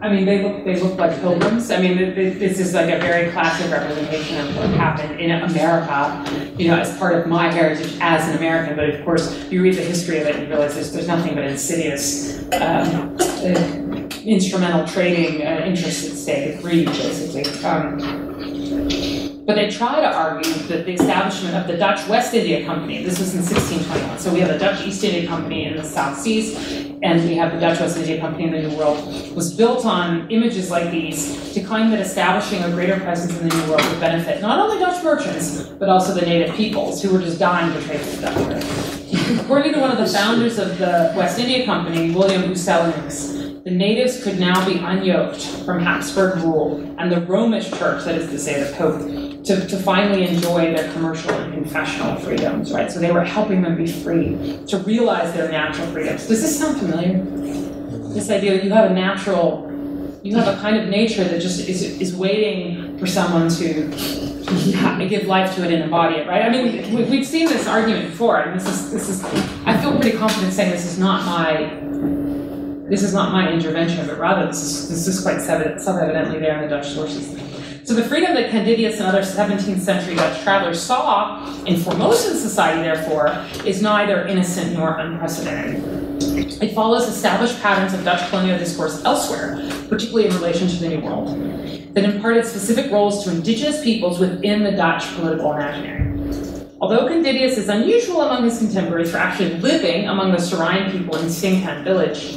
I mean, they look they look like pilgrims. I mean, this is like a very classic representation of what happened in America, you know, as part of my heritage as an American. But of course, you read the history of it and realize there's, there's nothing but insidious, um, uh, instrumental trading uh, interests at stake, greed, basically. Um, but they try to argue that the establishment of the Dutch West India Company, this was in 1621, so we have the Dutch East India Company in the South Seas, and we have the Dutch West India Company in the New World, was built on images like these to claim that establishing a greater presence in the New World would benefit not only Dutch merchants, but also the native peoples who were just dying to trade with the Dutch. According to one of the founders of the West India Company, William Usselincx, the natives could now be unyoked from Habsburg rule, and the Romish Church, that is to say the Pope, to, to finally enjoy their commercial and confessional freedoms, right? So they were helping them be free, to realize their natural freedoms. Does this sound familiar? This idea that you have a natural, you have a kind of nature that just is, is waiting for someone to give life to it and embody it, right? I mean, we, we've seen this argument before, and this is, this is, I feel pretty confident saying this is not my this is not my intervention, but rather this is, this is quite self-evidently there in the Dutch sources. So the freedom that Candidius and other 17th century Dutch travelers saw in Formosan society, therefore, is neither innocent nor unprecedented. It follows established patterns of Dutch colonial discourse elsewhere, particularly in relation to the New World, that imparted specific roles to indigenous peoples within the Dutch political imaginary. Although Candidius is unusual among his contemporaries for actually living among the Sirayan people in Sinkan village,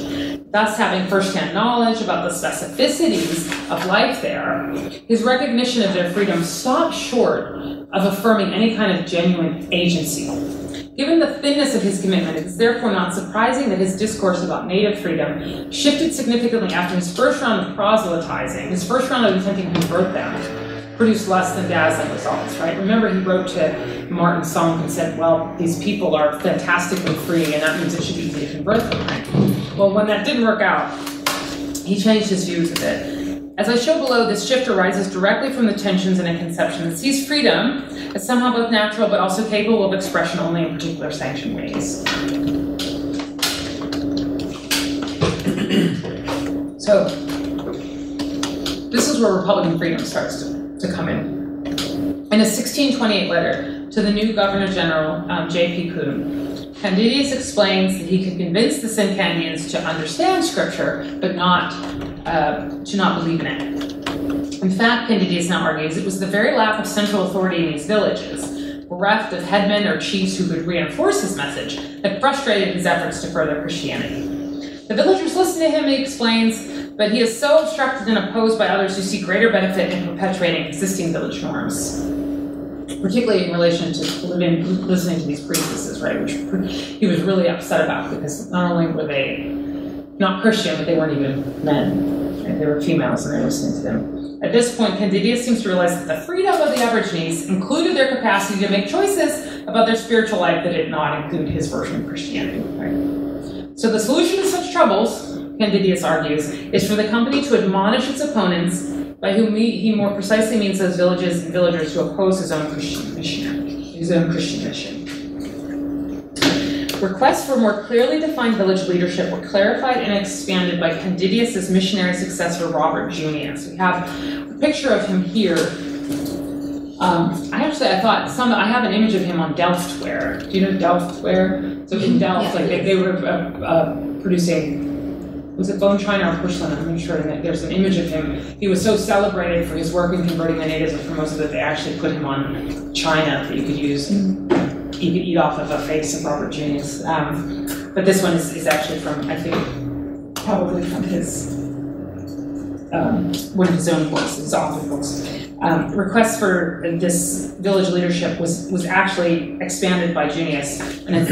thus having firsthand knowledge about the specificities of life there, his recognition of their freedom stopped short of affirming any kind of genuine agency. Given the thinness of his commitment, it is therefore not surprising that his discourse about native freedom shifted significantly after his first round of proselytizing, his first round of attempting to convert them, produced less than dazzling results, right? Remember, he wrote to Martin Sonck and said, well, these people are fantastically free, and that means it should be easy to convert them, right? Well, when that didn't work out, he changed his views a bit. As I show below, this shift arises directly from the tensions in a conception that sees freedom as somehow both natural but also capable of expression only in particular sanctioned ways. so, this is where Republican freedom starts to, to come in. In a 1628 letter to the new Governor General, um, J.P. Coen, Candidius explains that he could convince the Sincandians to understand Scripture, but not uh, to not believe in it. In fact, Candidius now argues it was the very lack of central authority in these villages, bereft of headmen or chiefs who could reinforce his message, that frustrated his efforts to further Christianity. The villagers listen to him, he explains, but he is so obstructed and opposed by others who see greater benefit in perpetuating existing village norms particularly in relation to listening to these priestesses, right, which he was really upset about because not only were they not Christian, but they weren't even men. Right? They were females and they were listening to them. At this point, Candidius seems to realize that the freedom of the Aborigines included their capacity to make choices about their spiritual life that did not include his version of Christianity. Right? So the solution to such troubles, Candidius argues, is for the company to admonish its opponents, by whom he, he more precisely means those villages and villagers who oppose his own Christian mission, his own Christian mission. Requests for more clearly defined village leadership were clarified and expanded by Candidius' missionary successor, Robert Junius. We have a picture of him here. Um, I actually, I thought some, I have an image of him on Delftware. Do you know Delftware? So in Delft, yeah, like they, they were uh, uh, producing, was it bone china or porcelain? I'm not sure. There's an image of him. He was so celebrated for his work in converting the natives and for most of Formosa that they actually put him on china that you could use. Mm-hmm you could eat off of a face of Robert Junius. Um, but this one is, is actually from, I think, probably from his, um, one of his own books, his author books. Um, request for this village leadership was, was actually expanded by Junius, and it's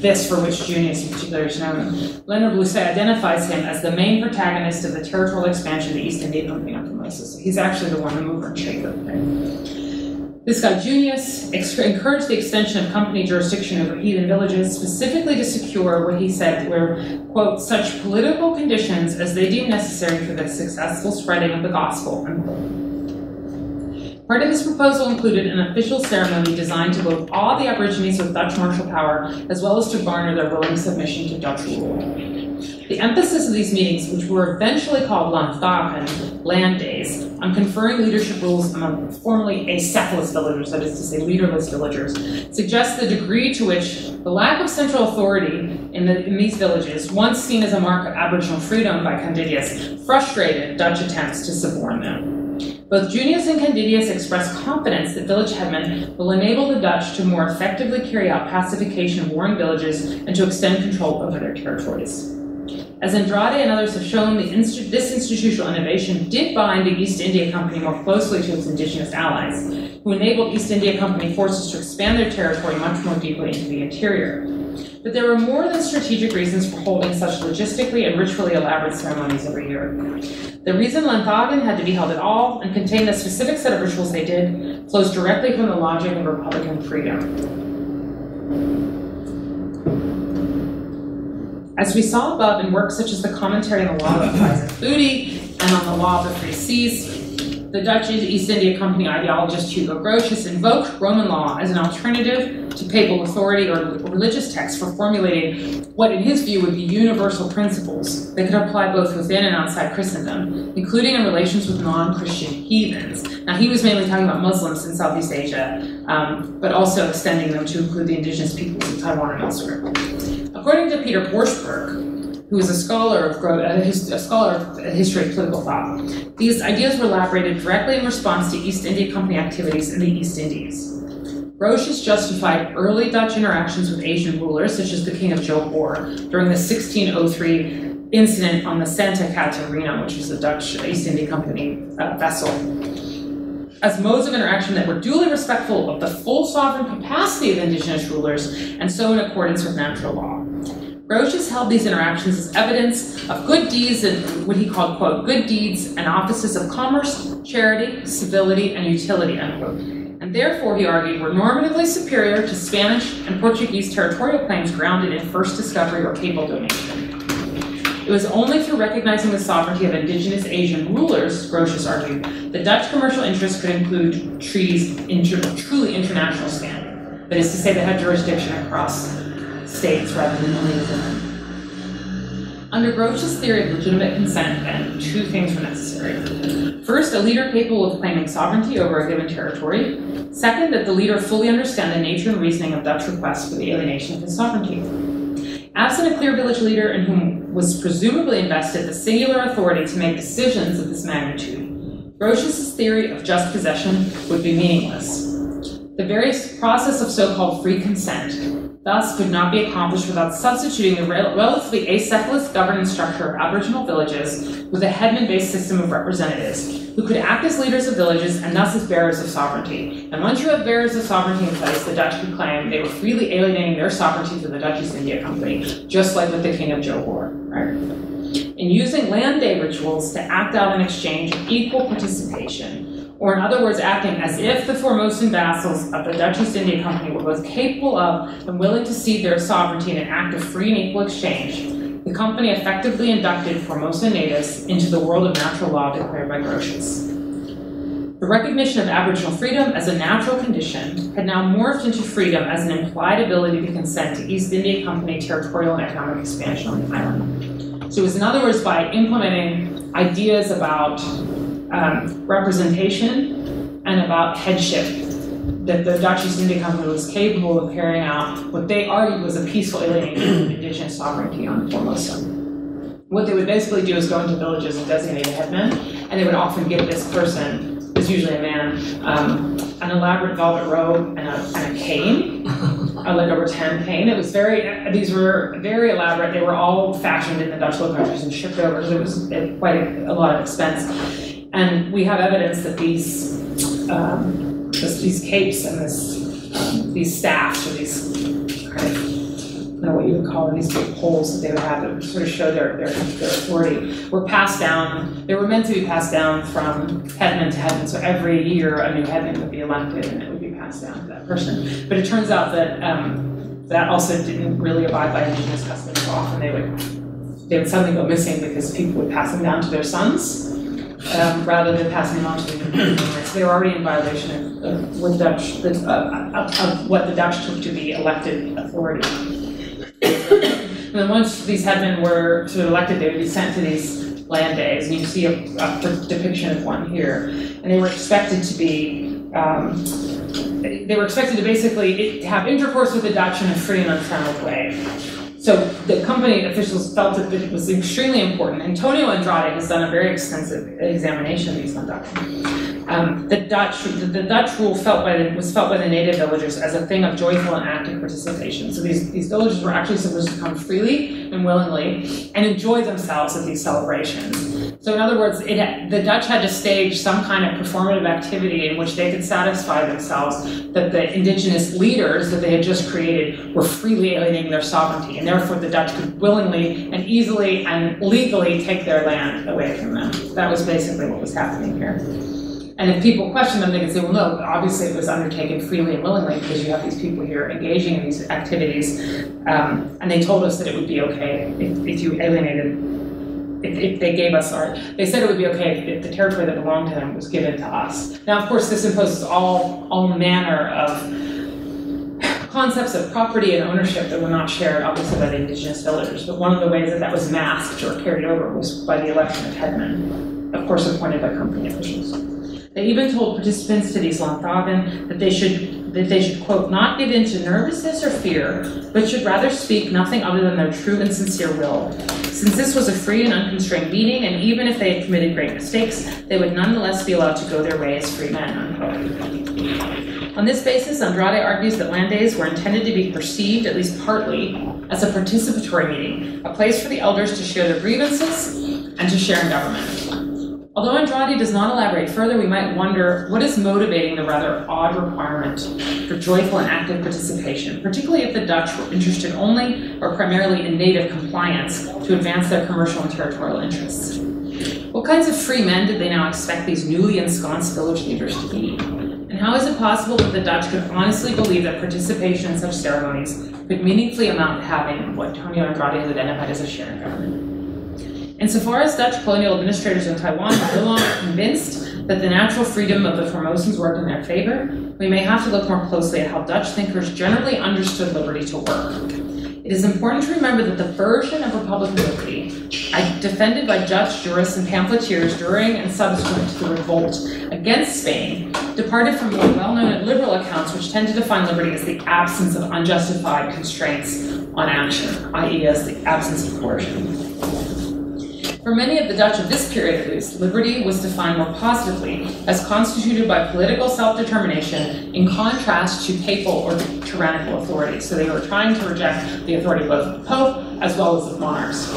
this for which Junius in particular is known. Leonard Blussé identifies him as the main protagonist of the territorial expansion of the East India Company on. So he's actually the one, the mover and shaker. Right? This guy, Junius, encouraged the extension of company jurisdiction over heathen villages, specifically to secure what he said were, quote, such political conditions as they deem necessary for the successful spreading of the gospel, unquote. Part of his proposal included an official ceremony designed to both awe the Aborigines with Dutch martial power, as well as to garner their willing submission to Dutch rule. The emphasis of these meetings, which were eventually called Landdagen, land days, on conferring leadership rules among formerly acephalous villagers, that is to say leaderless villagers, suggests the degree to which the lack of central authority in, the, in these villages, once seen as a mark of Aboriginal freedom by Candidius, frustrated Dutch attempts to suborn them. Both Junius and Candidius express confidence that village headmen will enable the Dutch to more effectively carry out pacification of warring villages and to extend control over their territories. As Andrade and others have shown, inst this institutional innovation did bind the East India Company more closely to its indigenous allies, who enabled East India Company forces to expand their territory much more deeply into the interior. But there were more than strategic reasons for holding such logistically and ritually elaborate ceremonies every year. The reason Landdagen had to be held at all and contain the specific set of rituals they did flows directly from the logic of Republican freedom. As we saw above in works such as the commentary on the law of the prize of booty and on the law of the free seas, the Dutch East India Company ideologist Hugo Grotius invoked Roman law as an alternative to papal authority or religious texts for formulating what, in his view, would be universal principles that could apply both within and outside Christendom, including in relations with non Christian heathens. Now, he was mainly talking about Muslims in Southeast Asia, um, but also extending them to include the indigenous peoples of Taiwan and elsewhere. According to Peter Borschberg, who is a scholar of a, scholar of history of political thought, these ideas were elaborated directly in response to East India Company activities in the East Indies. Grotius justified early Dutch interactions with Asian rulers, such as the King of Johor, during the 1603 incident on the Santa Catarina, which was a Dutch East India Company uh, vessel, as modes of interaction that were duly respectful of the full sovereign capacity of indigenous rulers, and so in accordance with natural law. Grotius held these interactions as evidence of good deeds and what he called, quote, good deeds and offices of commerce, charity, civility, and utility, unquote. And therefore, he argued, were normatively superior to Spanish and Portuguese territorial claims grounded in first discovery or papal donation. It was only through recognizing the sovereignty of indigenous Asian rulers, Grotius argued, that Dutch commercial interests could include trees in truly international standing. That is to say, they had jurisdiction across states rather than within. Under Grotius' theory of legitimate consent, then, two things were necessary. First, a leader capable of claiming sovereignty over a given territory. Second, that the leader fully understand the nature and reasoning of Dutch requests for the alienation of his sovereignty. Absent a clear village leader in whom was presumably invested the singular authority to make decisions of this magnitude, Grotius' theory of just possession would be meaningless. The very process of so-called free consent thus could not be accomplished without substituting the rel relatively acephalous governance structure of Aboriginal villages with a headman-based system of representatives who could act as leaders of villages and thus as bearers of sovereignty. And once you have bearers of sovereignty in place, the Dutch could claim they were freely alienating their sovereignty to the Dutch East India Company, just like with the King of Johor. Right? In using land day rituals to act out an exchange of equal participation, or in other words, acting as if the Formosan vassals of the Dutch East India Company were both capable of and willing to cede their sovereignty in an act of free and equal exchange, the company effectively inducted Formosan natives into the world of natural law declared by Grotius. The recognition of Aboriginal freedom as a natural condition had now morphed into freedom as an implied ability to consent to East India Company territorial and economic expansion on the island. So it was, in other words, by implementing ideas about um, representation and about headship that the Dutch East India Company was capable of carrying out what they argued was a peaceful alienation of indigenous sovereignty on Formosa. What they would basically do is go into villages and designate a headman, and they would often give this person, it's usually a man, um, an elaborate velvet robe and a, and a cane, uh, like a rattan cane. It was very, these were very elaborate. They were all fashioned in the Dutch Low Countries and shipped over, so it was quite a, a lot of expense. And we have evidence that these um, these capes and this these staffs or these kind of know what you would call them, these big poles that they would have that sort of show their, their, their authority, were passed down. They were meant to be passed down from headman to headman. So every year a new headman would be elected and it would be passed down to that person. But it turns out that um, that also didn't really abide by indigenous customs. Often they would they would suddenly go missing because people would pass them down to their sons um, rather than passing them on to the new So they were already in violation of, of what Dutch, the, uh, of, of, what the Dutch took to be elected authority. and then once these headmen were sort of elected, they would be sent to these land days, and you see a, a depiction of one here. And they were expected to be, um, they were expected to basically have intercourse with the Dutch in a free and untrammeled way. So the company officials felt that it was extremely important. Antonio Andrade has done a very extensive examination of these documents. Um, the Dutch the, the, Dutch rule felt by the, was felt by the native villagers as a thing of joyful and active participation. So these, these villagers were actually supposed to come freely and willingly and enjoy themselves at these celebrations. So in other words, it, the Dutch had to stage some kind of performative activity in which they could satisfy themselves that the indigenous leaders that they had just created were freely alienating their sovereignty, and therefore the Dutch could willingly and easily and legally take their land away from them. That was basically what was happening here. And if people question them, they can say, well, no, obviously it was undertaken freely and willingly because you have these people here engaging in these activities. Um, and they told us that it would be okay if, if you alienated if, if, they gave us our, they said it would be okay if, if, the territory that belonged to them was given to us. Now, of course, this imposes all, all manner of concepts of property and ownership that were not shared, obviously, by the indigenous villagers. But one of the ways that that was masked or carried over was by the election of headmen, of course, appointed by company officials. They even told participants to these Landdagen that they should that they should quote not give in to nervousness or fear, but should rather speak nothing other than their true and sincere will. Since this was a free and unconstrained meeting, and even if they had committed great mistakes, they would nonetheless be allowed to go their way as free men. On this basis, Andrade argues that land days were intended to be perceived, at least partly, as a participatory meeting, a place for the elders to share their grievances and to share in government. Although Andrade does not elaborate further, we might wonder what is motivating the rather odd requirement for joyful and active participation, particularly if the Dutch were interested only or primarily in native compliance to advance their commercial and territorial interests. What kinds of free men did they now expect these newly ensconced village leaders to be? And how is it possible that the Dutch could honestly believe that participation in such ceremonies could meaningfully amount to having what Tonio Andrade has identified as a shared government? Insofar as Dutch colonial administrators in Taiwan are no longer convinced that the natural freedom of the Formosans worked in their favor, we may have to look more closely at how Dutch thinkers generally understood liberty to work. It is important to remember that the version of Republican liberty, defended by Dutch jurists and pamphleteers during and subsequent to the revolt against Spain, departed from more well-known and liberal accounts which tend to define liberty as the absence of unjustified constraints on action, i.e. as the absence of coercion. For many of the Dutch of this period at least, liberty was defined more positively as constituted by political self-determination in contrast to papal or tyrannical authority. So they were trying to reject the authority both of the Pope as well as of monarchs.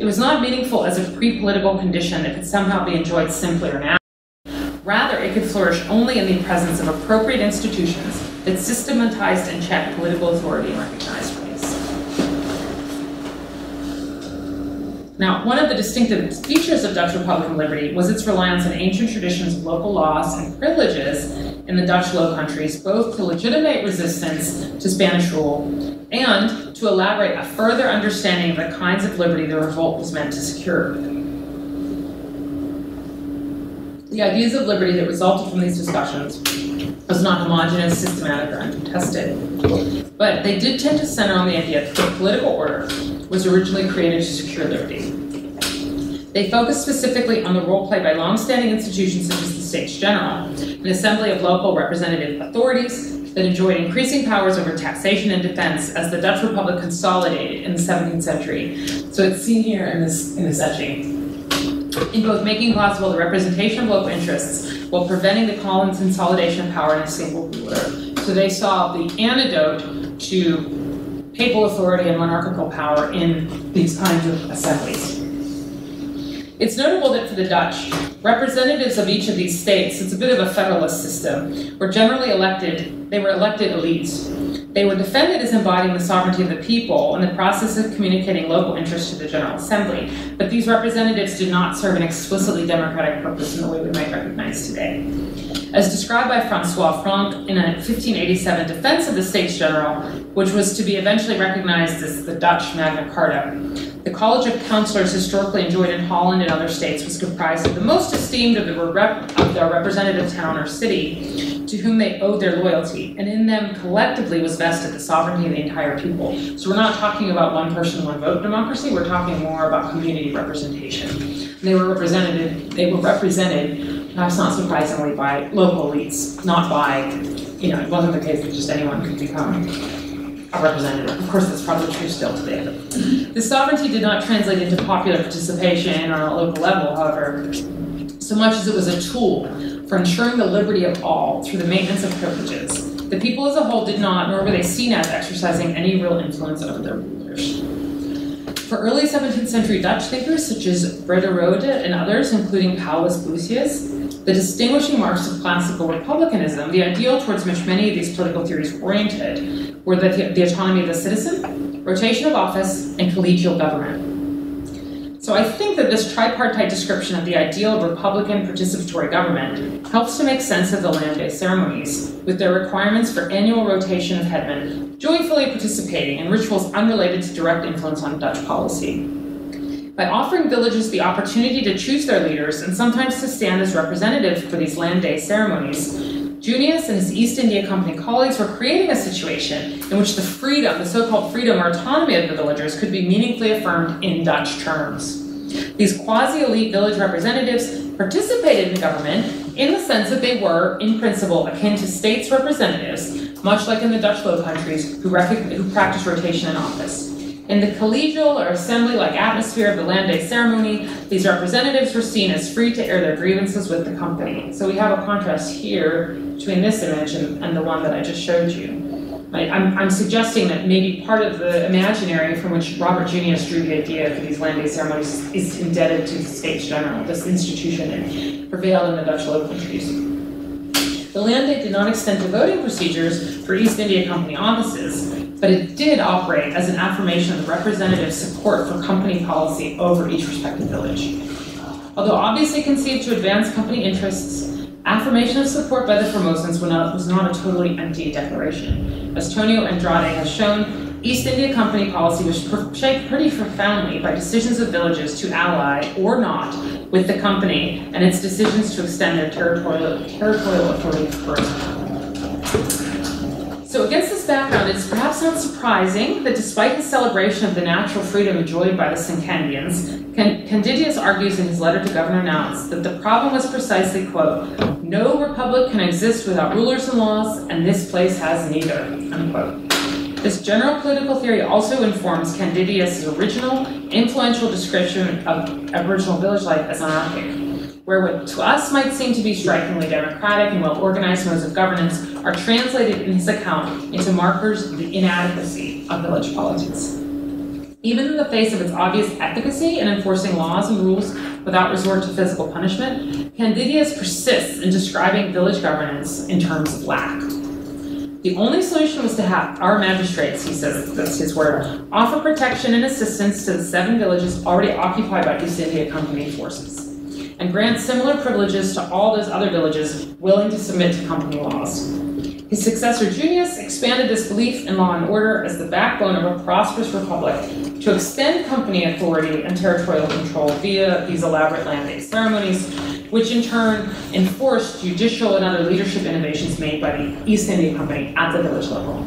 It was not meaningful as a pre-political condition that could somehow be enjoyed simply or now. Rather, it could flourish only in the presence of appropriate institutions that systematized and checked political authority in recognized ways. Now, one of the distinctive features of Dutch Republican liberty was its reliance on ancient traditions of local laws and privileges in the Dutch Low Countries, both to legitimate resistance to Spanish rule and to elaborate a further understanding of the kinds of liberty the revolt was meant to secure. The ideas of liberty that resulted from these discussions was not homogenous, systematic, or uncontested, but they did tend to center on the idea the political order was originally created to secure liberty. They focused specifically on the role played by long-standing institutions such as the States General, an assembly of local representative authorities that enjoyed increasing powers over taxation and defense as the Dutch Republic consolidated in the 17th century. So it's seen here in this, in this etching. In both making possible the representation of local interests while preventing the consolidation of power in a single ruler. So they saw the antidote to papal authority and monarchical power in these kinds of assemblies. It's notable that for the Dutch, representatives of each of these states, it's a bit of a federalist system, were generally elected, they were elected elites. They were defended as embodying the sovereignty of the people in the process of communicating local interests to the General Assembly, but these representatives did not serve an explicitly democratic purpose in the way we might recognize today. As described by Francois Vranck in a 1587 defense of the States General, which was to be eventually recognized as the Dutch Magna Carta, the College of Counselors historically enjoyed in Holland and other states was comprised of the most esteemed of, the rep- of their representative town or city to whom they owed their loyalty, and in them collectively was vested the sovereignty of the entire people. So we're not talking about one person, one vote democracy, we're talking more about community representation. And they were represented, they were represented, perhaps not surprisingly, by local elites, not by, you know, it wasn't the case that just anyone could become a representative. Of course, that's probably true still today. The sovereignty did not translate into popular participation on a local level, however, so much as it was a tool for ensuring the liberty of all through the maintenance of privileges. The people as a whole did not, nor were they seen as exercising any real influence over their rulers. For early 17th century Dutch thinkers such as Brederode and others, including Paulus Busius, the distinguishing marks of classical republicanism, the ideal towards which many of these political theories were oriented, were the, the autonomy of the citizen, rotation of office, and collegial government. So I think that this tripartite description of the ideal Republican participatory government helps to make sense of the land day ceremonies, with their requirements for annual rotation of headmen joyfully participating in rituals unrelated to direct influence on Dutch policy. By offering villages the opportunity to choose their leaders and sometimes to stand as representatives for these land day ceremonies, Junius and his East India Company colleagues were creating a situation in which the freedom, the so-called freedom or autonomy of the villagers could be meaningfully affirmed in Dutch terms. These quasi-elite village representatives participated in government in the sense that they were, in principle, akin to states representatives, much like in the Dutch Low Countries, who, who practice rotation in office. In the collegial or assembly-like atmosphere of the land day ceremony, these representatives were seen as free to air their grievances with the company. So we have a contrast here between this image and, and the one that I just showed you. I, I'm, I'm suggesting that maybe part of the imaginary from which Robert Junius drew the idea for these land day ceremonies is indebted to the States General, this institution that prevailed in the Dutch Low Countries. The land day did not extend to voting procedures for East India Company offices, but it did operate as an affirmation of the representative support for company policy over each respective village. Although obviously conceived to advance company interests, affirmation of support by the Formosans was not, a totally empty declaration. As Tonio Andrade has shown, East India Company policy was shaped pretty profoundly by decisions of villages to ally or not with the company and its decisions to extend their territorial, territorial authority further. So against this background, it's perhaps not surprising that despite his celebration of the natural freedom enjoyed by the Sinkendians, Candidius argues in his letter to Governor Nuyts that the problem was precisely, quote, no republic can exist without rulers and laws, and this place has neither, unquote. This general political theory also informs Candidius' original, influential description of Aboriginal village life as anarchic, where what to us might seem to be strikingly democratic and well-organized modes of governance are translated in his account into markers of the inadequacy of village politics. Even in the face of its obvious efficacy in enforcing laws and rules without resort to physical punishment, Candidius persists in describing village governance in terms of lack. The only solution was to have our magistrates, he says, that's his word, offer protection and assistance to the seven villages already occupied by East India Company forces and grant similar privileges to all those other villages willing to submit to company laws. His successor Junius expanded this belief in law and order as the backbone of a prosperous republic to extend company authority and territorial control via these elaborate land-based ceremonies, which in turn enforced judicial and other leadership innovations made by the East India Company at the village level.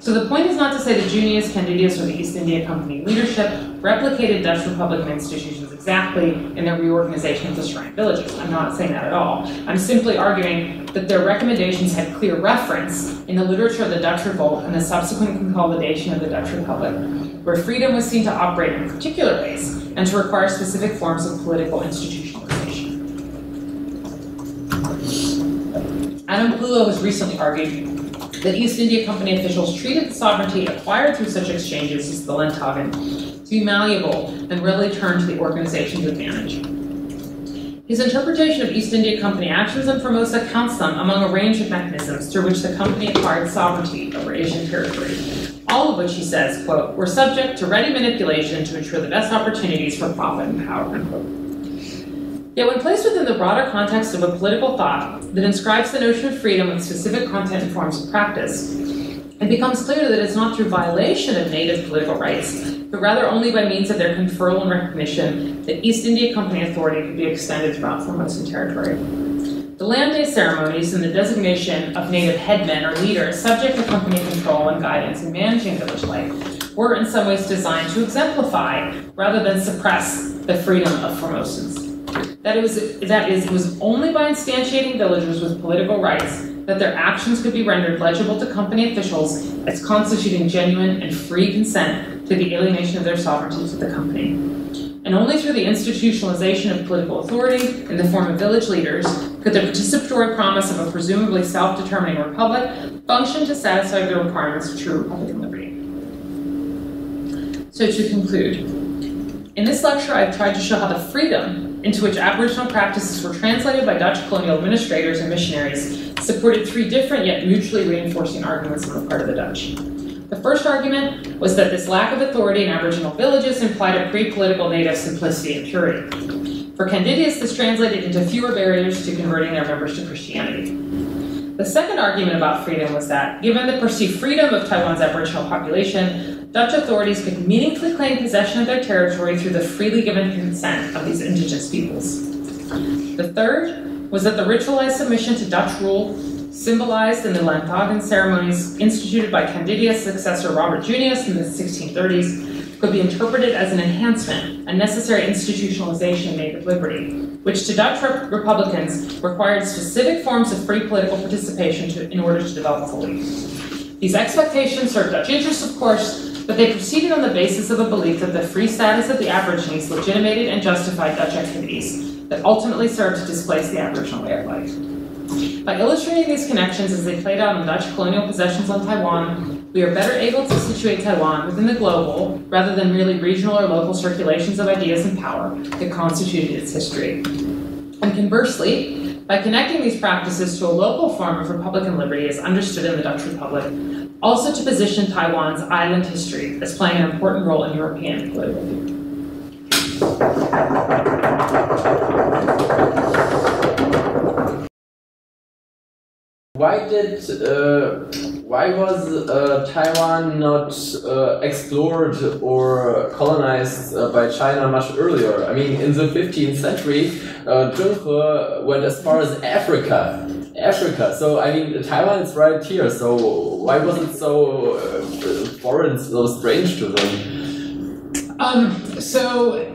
So the point is not to say that Junius, Candidius, or the East India Company leadership replicated Dutch Republican institutions exactly in their reorganization of the Siraya villages. I'm not saying that at all. I'm simply arguing that their recommendations had clear reference in the literature of the Dutch Revolt and the subsequent consolidation of the Dutch Republic, where freedom was seen to operate in particular ways and to require specific forms of political institutionalization. Adam Clulow has recently argued that East India Company officials treated the sovereignty acquired through such exchanges as the Landdagen to be malleable and readily turned to the organization's advantage. His interpretation of East India Company actions in Formosa counts them among a range of mechanisms through which the company acquired sovereignty over Asian territory, all of which, he says, quote, were subject to ready manipulation to ensure the best opportunities for profit and power, unquote. Yet when placed within the broader context of a political thought that inscribes the notion of freedom with specific content and forms of practice, it becomes clear that it's not through violation of native political rights, but rather only by means of their conferral and recognition that East India Company authority could be extended throughout Formosan territory. The land day ceremonies and the designation of native headmen or leaders subject to company control and guidance in managing village life were in some ways designed to exemplify rather than suppress the freedom of Formosans. That it was that is it was only by instantiating villagers with political rights that their actions could be rendered legible to company officials as constituting genuine and free consent to the alienation of their sovereignty to the company. And only through the institutionalization of political authority in the form of village leaders could the participatory promise of a presumably self-determining republic function to satisfy the requirements of true republican liberty. So to conclude, in this lecture I've tried to show how the freedom into which Aboriginal practices were translated by Dutch colonial administrators and missionaries, supported three different yet mutually reinforcing arguments on the part of the Dutch. The first argument was that this lack of authority in Aboriginal villages implied a pre-political native simplicity and purity. For Candidius, this translated into fewer barriers to converting their members to Christianity. The second argument about freedom was that, given the perceived freedom of Taiwan's Aboriginal population, Dutch authorities could meaningfully claim possession of their territory through the freely given consent of these indigenous peoples. The third was that the ritualized submission to Dutch rule, symbolized in the Landdagen ceremonies instituted by Candidius' successor Robert Junius in the 1630s, could be interpreted as an enhancement, a necessary institutionalization of native liberty, which to Dutch rep Republicans required specific forms of free political participation to, in order to develop fully. These expectations served Dutch interests, of course, but they proceeded on the basis of a belief that the free status of the Aborigines legitimated and justified Dutch activities that ultimately served to displace the Aboriginal way of life. By illustrating these connections as they played out in Dutch colonial possessions on Taiwan, we are better able to situate Taiwan within the global rather than merely regional or local circulations of ideas and power that constituted its history. And conversely, by connecting these practices to a local form of republican liberty as understood in the Dutch Republic, also to position Taiwan's island history as playing an important role in European political. Why did uh, why was uh, Taiwan not uh, explored or colonized uh, by China much earlier? I mean, in the 15th century, uh, Zheng He went as far as Africa. Africa. So I mean, Taiwan is right here. So why was it so uh, foreign, so strange to them? Um, so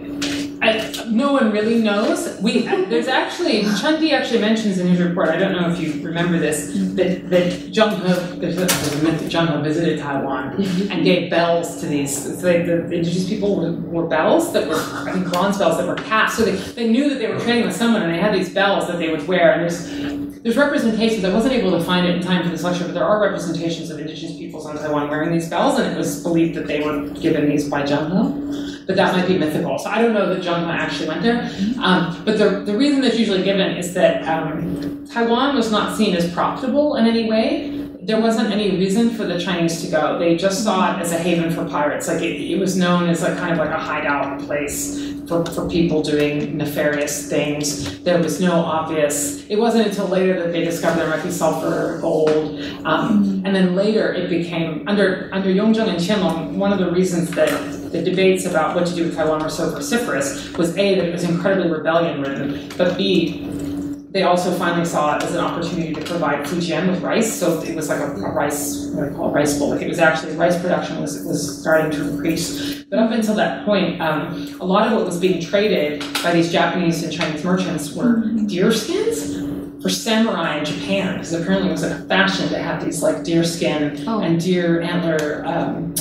I, no one really knows. We there's actually Chen Di actually mentions in his report. I don't know if you remember this that that Zheng He there's a, there's a myth that Zheng He visited Taiwan mm-hmm. and gave bells to these. So they, the indigenous people were, were bells that were I think bronze bells that were cast. So they, they knew that they were trading with someone and they had these bells that they would wear. And there's there's representations. I wasn't able to find it in time for this lecture, but there are representations of indigenous peoples on Taiwan wearing these bells, and it was believed that they were given these by Zheng He. But that might be mythical. So I don't know that Zheng He actually went there. Um, but the, the reason that's usually given is that um, Taiwan was not seen as profitable in any way. There wasn't any reason for the Chinese to go. They just saw it as a haven for pirates. Like it, it was known as a kind of like a hideout place for, for people doing nefarious things. There was no obvious, it wasn't until later that they discovered there might be sulfur, gold, um, and then later it became, under, under Yongzheng and Qianlong, one of the reasons that the debates about what to do with Taiwan were so vociferous was A, that it was incredibly rebellion ridden, but B, they also finally saw it as an opportunity to provide Fujian with rice. So it was like a, a rice, what do I call it, rice bowl. Like it was actually rice production was was starting to increase. But up until that point, um, a lot of what was being traded by these Japanese and Chinese merchants were deer skins for samurai in Japan, because apparently it was a fashion to have these like deer skin Oh. and deer antler um,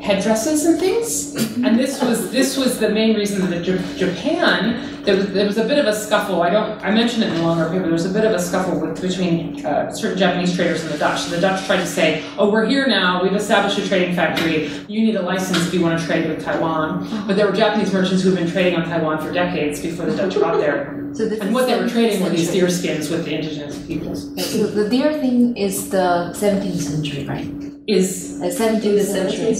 headdresses and things. And this was this was the main reason that J- Japan there was, there was a bit of a scuffle. I don't I mentioned it in the longer paper. There was a bit of a scuffle with, between uh, certain Japanese traders and the Dutch. So the Dutch tried to say, "Oh, we're here now. We've established a trading factory. You need a license if you want to trade with Taiwan." But there were Japanese merchants who had been trading on Taiwan for decades before the Dutch got there. So this And what they were 17th trading were these century. deer skins with the indigenous peoples. So the deer thing is the 17th century, right? Is Uh, 17th century.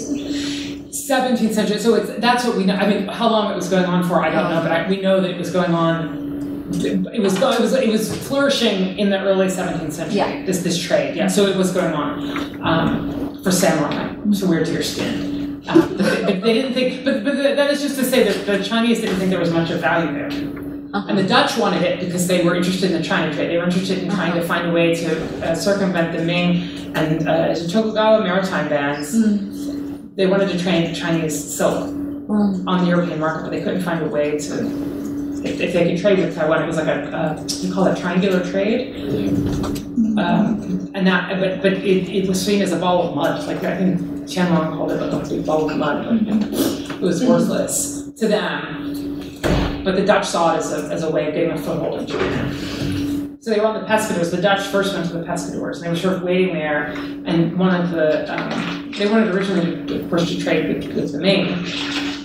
17th century. So it's that's what we know. I mean, how long it was going on for, I don't know, but I, we know that it was going on. It was it was it was flourishing in the early 17th century. Yeah. This this trade, yeah. So it was going on um, for samurai. So we're deer skinned. Um, but they, but they didn't think. But but that is just to say that the Chinese didn't think there was much of value there. Uh-huh. And the Dutch wanted it because they were interested in the China trade. They were interested in trying to find a way to uh, circumvent the Ming and uh, Tokugawa maritime bans. They wanted to train Chinese silk Mm. on the European market, but they couldn't find a way to. If, if they could trade with Taiwan, it was like a, you call that triangular trade. Um, and that, but, but it, it was seen as a ball of mud. Like I think Qianlong called it like a big ball of mud. Like, it was worthless to them. But the Dutch saw it as a, as a way of getting a foothold in Japan. So they were on the pescadores. The Dutch first went to the pescadores, and they were sort of waiting there. And one of the, um, they wanted originally, of course, to trade with, with the Ming.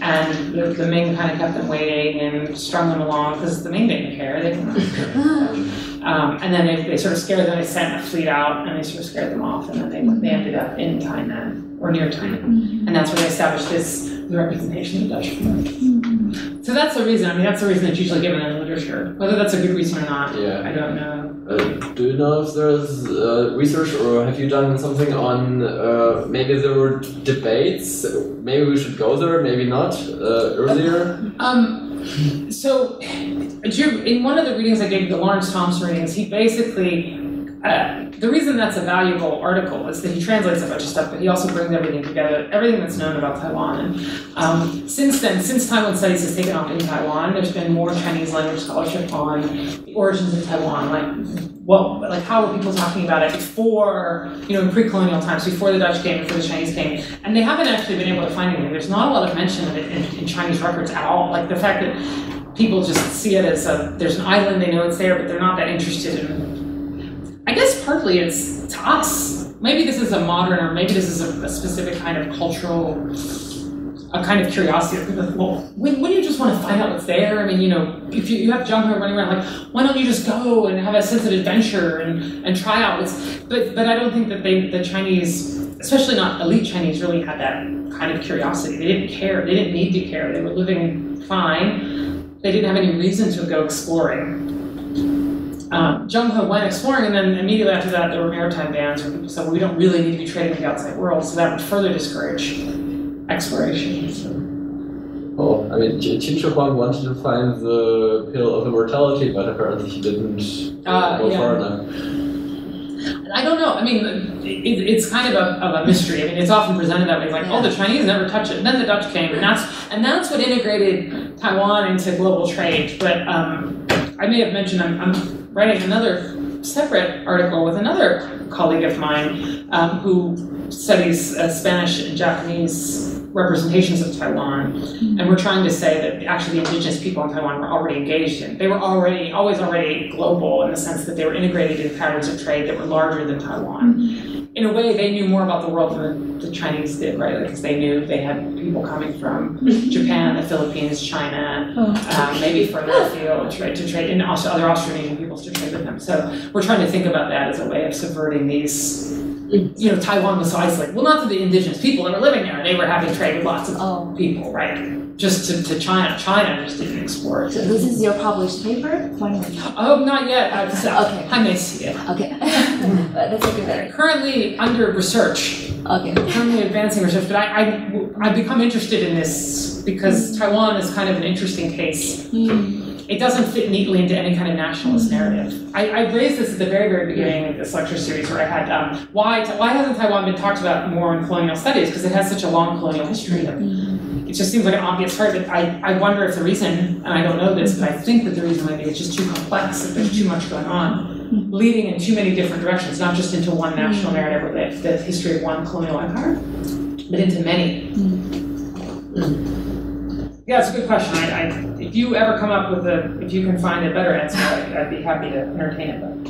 And the, the Ming kind of kept them waiting and strung them along because the Ming didn't care. They didn't care. Um, and then they, they sort of scared them. They sent a fleet out, and they sort of scared them off. And then they, they ended up in Tainan or near Tainan, and that's where they established this the representation of Dutch. flag. So that's the reason. I mean, that's the reason it's usually given in the literature. Whether that's a good reason or not, Yeah. I don't know. Uh, do you know if there's uh, research or have you done something on uh, maybe there were debates? Maybe we should go there, maybe not uh, earlier. Um, so, in one of the readings I gave, the Laurence Thompson readings, he basically uh, the reason that's a valuable article is that he translates a bunch of stuff, but he also brings everything together, everything that's known about Taiwan. And um, since then, since Taiwan Studies has taken off in Taiwan, there's been more Chinese language scholarship on the origins of Taiwan, like what, like how were people talking about it before, you know, in pre-colonial times, before the Dutch came, before the Chinese came, and they haven't actually been able to find anything. There's not a lot of mention of it in, in Chinese records at all. Like the fact that people just see it as a there's an island, they know it's there, but they're not that interested in. I guess partly it's to us. Maybe this is a modern, or maybe this is a, a specific kind of cultural, a kind of curiosity. Well, when, when you just want to find out what's there, I mean, you know, if you, you have Zheng He running around, like, why don't you just go and have a sense of adventure and, and try out? But but I don't think that they the Chinese, especially not elite Chinese, really had that kind of curiosity. They didn't care. They didn't need to care. They were living fine. They didn't have any reason to go exploring. Um, Zheng He went exploring, and then immediately after that, there were maritime bans where people said, well, we don't really need to be trading with the outside world, so that would further discourage exploration. So. Oh, I mean, Qin Shi Huang wanted to find the pill of immortality, but apparently he didn't Uh, go yeah. far enough. I don't know. I mean, it, it's kind of a, of a mystery. I mean, it's often presented that way, like, oh, the Chinese never touched it. And then the Dutch came, and that's and that's what integrated Taiwan into global trade. But um, I may have mentioned I'm, I'm writing another separate article with another colleague of mine um, who studies uh, Spanish and Japanese representations of Taiwan, and we're trying to say that actually the indigenous people in Taiwan were already engaged in. They were already, always already global in the sense that they were integrated in patterns of trade that were larger than Taiwan. In a way, they knew more about the world than the Chinese did, right? Because they knew they had people coming from Japan, the Philippines, China, um, maybe further afield, right, to trade, and also other Austronesian peoples to trade with them. So we're trying to think about that as a way of subverting these. You know, Taiwan was so isolated. Well, not to the indigenous people that were living there; they were having trade with lots of Oh, people, right? Just to, to China. China just didn't explore it. so this is your published paper? Finally. Oh, not yet. I've, Okay. I may see it. Okay. That's better. Currently under research, Okay. currently advancing research, but I, I, I've become interested in this because Taiwan is kind of an interesting case. Hmm. It doesn't fit neatly into any kind of nationalist narrative. I, I raised this at the very, very beginning of this lecture series where I had um, why, why hasn't Taiwan been talked about more in colonial studies? Because it has such a long colonial history. It just seems like an obvious part, but I, I wonder if the reason, and I don't know this, but I think that the reason might be it's just too complex, that there's too much going on, mm-hmm. leading in too many different directions, not just into one national mm-hmm. narrative or the, the history of one colonial empire, but into many. Mm-hmm. Yeah, it's a good question. I, I, if you ever come up with a, if you can find a better answer, I'd, I'd be happy to entertain it. But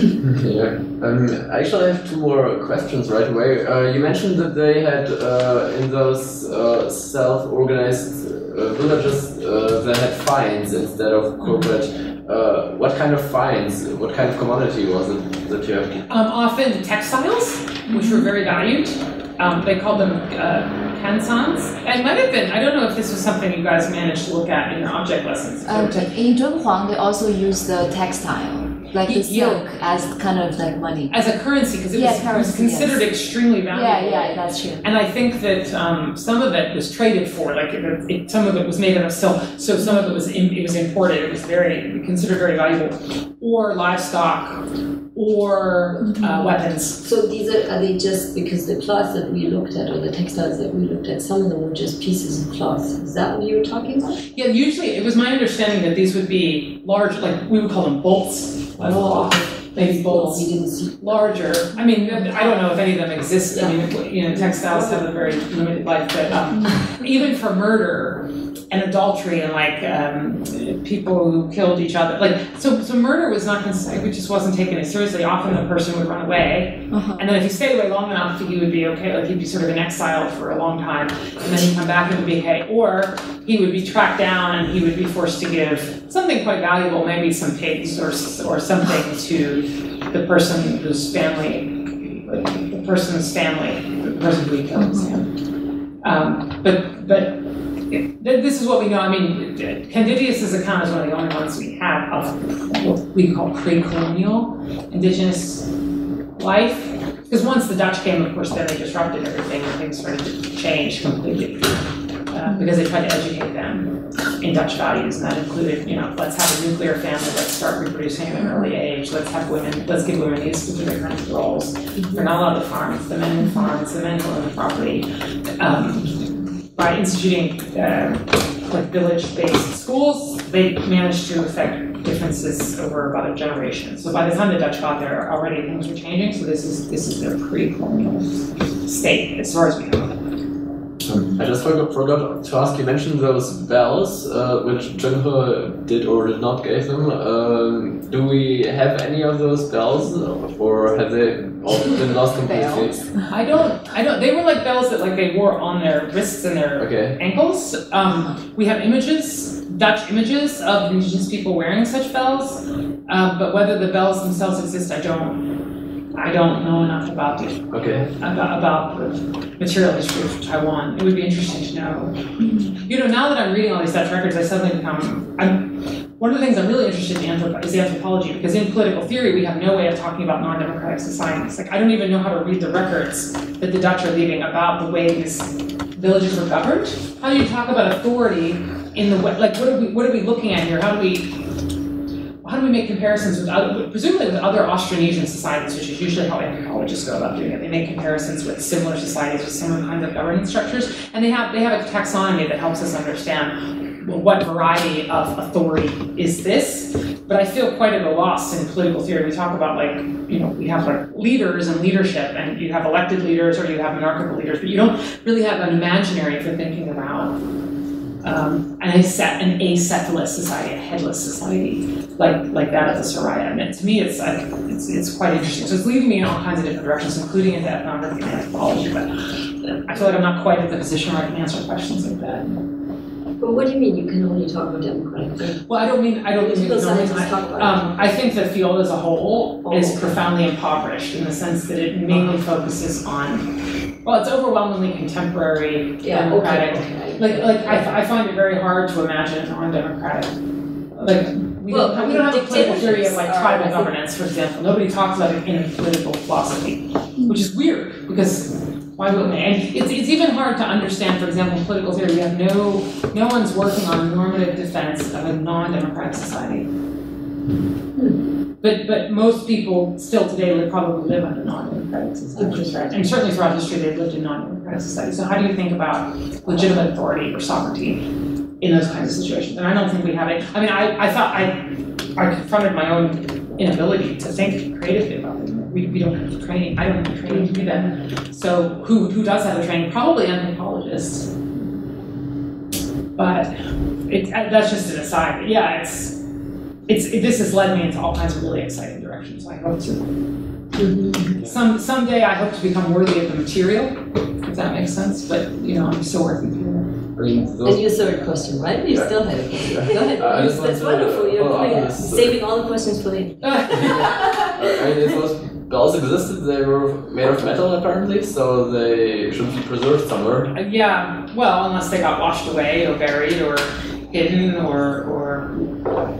Yeah. Um, I actually have two more questions right away. Uh, you mentioned that they had uh, in those uh, self-organized uh, villages uh, they had fines instead of corporate. Uh, what kind of fines? What kind of commodity was it that you have? um, often textiles, which were very valued. Um, they called them uh, cangans. It might have been. I don't know if this was something you guys managed to look at in your object lessons. Um, in Dunhuang, they also use the textile, like the Yeah. silk, as kind of like money. As a currency, because it, Yeah, was- was considered yes. extremely valuable. Yeah, yeah, that's true. And I think that um, some of it was traded for, like it, it, some of it was made out of silk, so some of it was in, it was imported. It was very considered very valuable, or livestock, or uh, weapons. So these are, are they just because the cloth that we looked at or the textiles that we looked at, some of them were just pieces of cloth. Is that what you were talking about? Yeah, usually it was my understanding that these would be large, like we would call them bolts. of cloth. Maybe bolts. We didn't see. larger. I mean, I don't know if any of them exist. I mean, you know, textiles have a very limited life, but um, even for murder and adultery and like um, people who killed each other, like so, so murder was not considered. It just wasn't taken as seriously. Often the person would run away, Uh-huh. and then if he stayed away long enough, he would be okay. Like he'd be sort of in exile for a long time, and then he'd come back and would be okay. Or he would be tracked down and he would be forced to give something quite valuable, maybe some pigs or or something to the person whose family, like the person's family, the person who he killed his family. Um, but but this is what we know. I mean, Candidius's account is one of the only ones we have of what we call pre-colonial indigenous life. Because once the Dutch came, of course, then they disrupted everything and things started to change completely uh, because they tried to educate them. in Dutch values, and that included, you know, let's have a nuclear family, let's start reproducing at an early age, let's have women, let's give women these specific kinds of roles. They're not allowed to farm, it's the men who farm, it's the men who own the property. Um, by instituting uh, like village-based schools, they managed to affect differences over about a generation. So by the time the Dutch got there, already things were changing. So this is this is their pre-colonial state, as far as we know. I just forgot, forgot to ask. You mentioned those bells, uh, which Junho did or did not give them. Um, do we have any of those bells, or have they all been lost completely? I don't, I don't. They were like bells that like they wore on their wrists and their Okay. ankles. Um, we have images, Dutch images of indigenous people wearing such bells, uh, but whether the bells themselves exist, I don't. I don't know enough about the Okay. about, about the material history of Taiwan. It would be interesting to know. You know, now that I'm reading all these Dutch records, I suddenly become. I'm, one of the things I'm really interested in anthrop- is anthropology because in political theory we have no way of talking about non-democratic societies. Like I don't even know how to read the records that the Dutch are leaving about the way these villages were governed. How do you talk about authority in the way? Like what are we what are we looking at here? How do we how do we make comparisons with other, presumably with other Austronesian societies, which is usually how anthropologists go about doing it. They make comparisons with similar societies with similar kinds of governance structures, and they have they have a taxonomy that helps us understand what variety of authority is this. But I feel quite at a loss in political theory. We talk about like you know we have like leaders and leadership, and you have elected leaders or you have monarchical leaders, but you don't really have an imaginary for thinking about um, an, set, an acephalous society, a headless society, like like that of the Siraya. And to me, it's, I, it's it's quite interesting. So it's leading me in all kinds of different directions, including into ethnography and anthropology. But I feel like I'm not quite at the position where I can answer questions like that. But what do you mean you can only talk about democratic? Well, I don't mean I don't mean talk about Um, I think the field as a whole is Oh. profoundly impoverished in the sense that it mainly focuses on, well, it's overwhelmingly contemporary. Yeah, democratic, okay. Like, like I, I find it very hard to imagine non-democratic, like, we Well, don't, we don't have a political theory of like tribal think- governance, for example. Nobody talks about it in political philosophy, which is weird, because why wouldn't they? And it's, it's even hard to understand, for example, in political theory, we have no, no one's working on normative defense of a non-democratic society. Hmm. But, but most people still today would probably live under non-democratic societies, right? And certainly throughout history, they've lived in non-democratic societies. So how do you think about legitimate authority or sovereignty in those kinds of situations? And I don't think we have it. I mean, I, I thought I, I confronted my own inability to think creatively about it. We, we don't have the training. I don't have the training to do that. So who, who does have the training? Probably anthropologists. But it, that's just an aside. But yeah, it's it's it, this has led me into all kinds of really exciting directions. I hope to some someday I hope to become worthy of the material, if that makes sense. But you know, I'm still working through I mean, And those, your third question, right? You Yeah. still had a question. Go ahead. I just That's want to wonderful. You're follow up doing on it. this. saving all the questions for later. it. I mean, if those bells existed, they were made of metal apparently, so they should be preserved somewhere. Uh, yeah, well, unless they got washed away or buried or hidden or or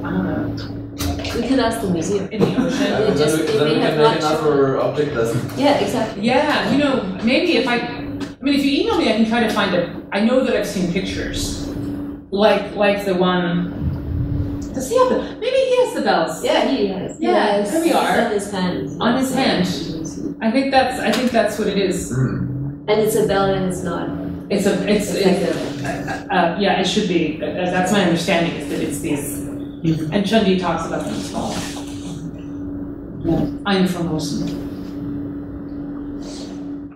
I don't know We could ask the museum. in the And ocean. They then just- we, they then may we have can not make another object lesson. Yeah, exactly. Yeah, you know, maybe if I, I mean, if you email me, I can try to find a. I know that I've seen pictures, like like the one. Does he have the? Maybe he has the bells. Yeah, he has. Yeah, there we It's are. on his hand. On his hand. I think that's. I think that's what it is. Hmm. And it's a bell and it's not. It's a. It's. It's it's like a, uh, uh, yeah, it should be. Uh, that's my understanding is that it's these. And Chen Di talks about them as well. Yeah, I'm from Wilson.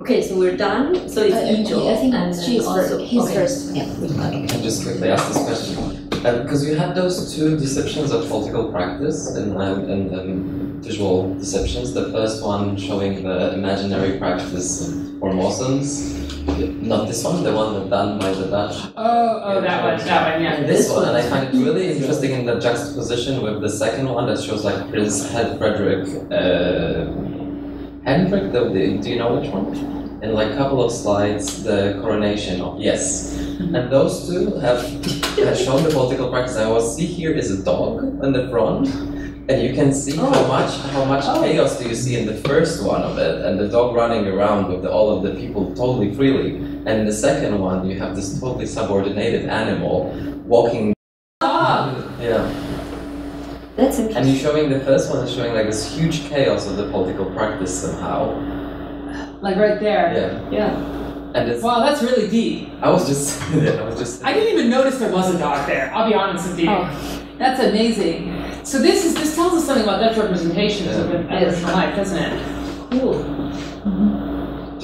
okay, so we're done. So it's Uh, Ijo. I think and then she's also, first, he's okay. first, yeah. Okay. Can I just quickly ask this question? Because you had those two deceptions of political practice and, um, and um, visual deceptions. The first one showing the imaginary practice for Moslems. Not this one, the one done by the Dutch. Oh, oh, that one, that one, yeah. And this one, and I find it really interesting in the juxtaposition with the second one that shows like Prince Frederick. Uh, Hendrik, the, the, do you know which one? In like a couple of slides, the coronation of yes. And those two have, have shown the political practice. I will see here is a dog in the front, and you can see how much how much Oh. chaos do you see in the first one of it, and the dog running around with the, all of the people totally freely. And in the second one, you have this totally subordinated animal walking Ah. Yeah. That's interesting. And interesting. you're showing the first one is showing like this huge chaos of the political practice somehow. Like right there. Yeah. Yeah. And it's Wow, that's really deep. I was just I was just I didn't even notice there was a dog there. I'll be honest with you. Oh. That's amazing. So this is this tells us something about Dutch representations of Yeah. Aboriginal life, doesn't it? Cool.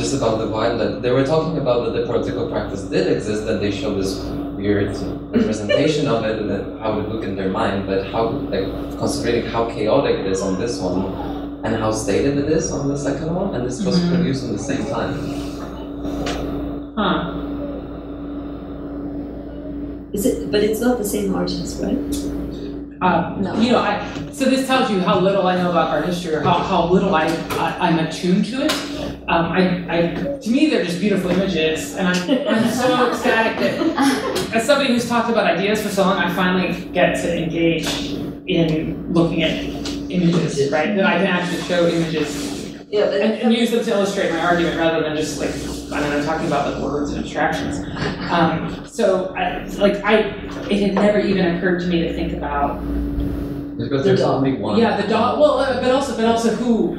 just about the violent they were talking about that the political practice did exist and they show this weird representation of it and then how it looked in their mind, but how like considering how chaotic it is on this one and how stated it is on the second one, and this was Mhm. produced at the same time. Huh. Is it? But it's not the same artist, right? Uh, No. You know, I, so this tells you how little I know about art history or how, how little I, I, I'm attuned to it. Um, I, I, to me, they're just beautiful images, and I'm, I'm so ecstatic that as somebody who's talked about ideas for so long, I finally get to engage in looking at images, right? That I can actually show images Yeah, but and, and use them to illustrate my argument rather than just like I don't know talking about like words and abstractions. Um, so I, like I, it had never even occurred to me to think about Because The there's dog. only one. yeah the dog. Well, uh, but also but also who.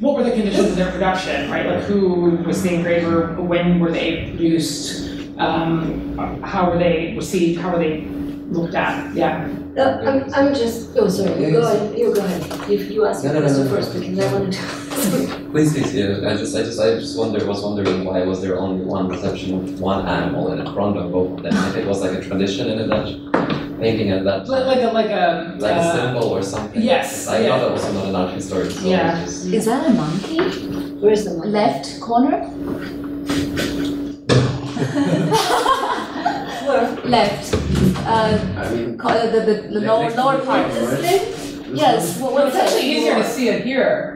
What were the conditions of their production, right? Like who was the engraver? When were they produced? Um, how were they received? How were they looked at? Yeah. No, I'm, I'm just. Oh, sorry. Yeah, go yes. ahead. You go ahead. You, you ask No, the no, no, question no, no. first because I wanted to. Please, please, yeah. I just, I just, I just wonder, was wondering why was there only one reception of one animal in front of both of them? If it was like a tradition in a Dutch painting at that Like, time, like a like a. like a uh, symbol or something. yes, I yeah. know that was not an art historian. So Yeah. just- Is that a monkey? Where's the money? Left corner? Left. Uh, I mean, uh, the, the, the lower, lower part. front, right? Yes. What, Well, it's actually easier to see it here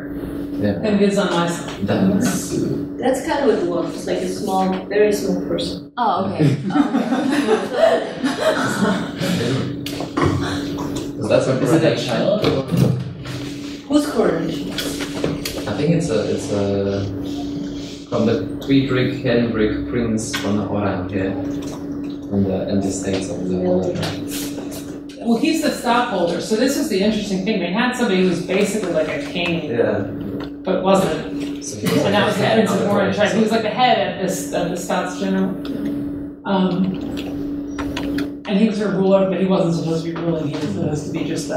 Yeah. than it is on my side. That's, That's kind of what it was. It's like a small, very small person. Oh, okay. Is that some Is it a child? Who's coronation? I think it's a, it's a from the Friedrich Henrik Prince von Orange from the in the states of the world. Well, he's the stadtholder, so this is the interesting thing. They had somebody who was basically like a king, Yeah. But wasn't. So he was And that was the Prince of Orange, right? He was like the head of this of the Staats General. Um, and he was her ruler, but he wasn't supposed to be ruling. He was supposed to be just the,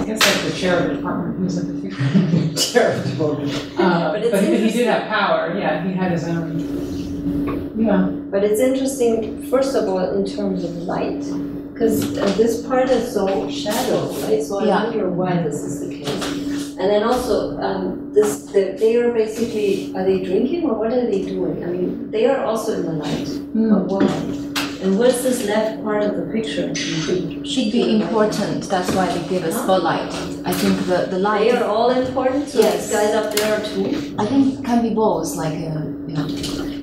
I guess like the chair of the department. He was like the chair of the department. Uh, But but, he, but he did have power. Yeah, he had his own. Yeah. But it's interesting, first of all, in terms of light, because this part is so shadowed, right? So I Yeah. wonder why this is the case. And then also, um, this, the, they are basically, are they drinking or what are they doing? I mean, they are also in the light, but why? And what's this left part of the picture? Should be important. That's why they give a spotlight. I think the, the light. They are all important, so Yes. guys up there are too. I think can be both. Like, uh, yeah.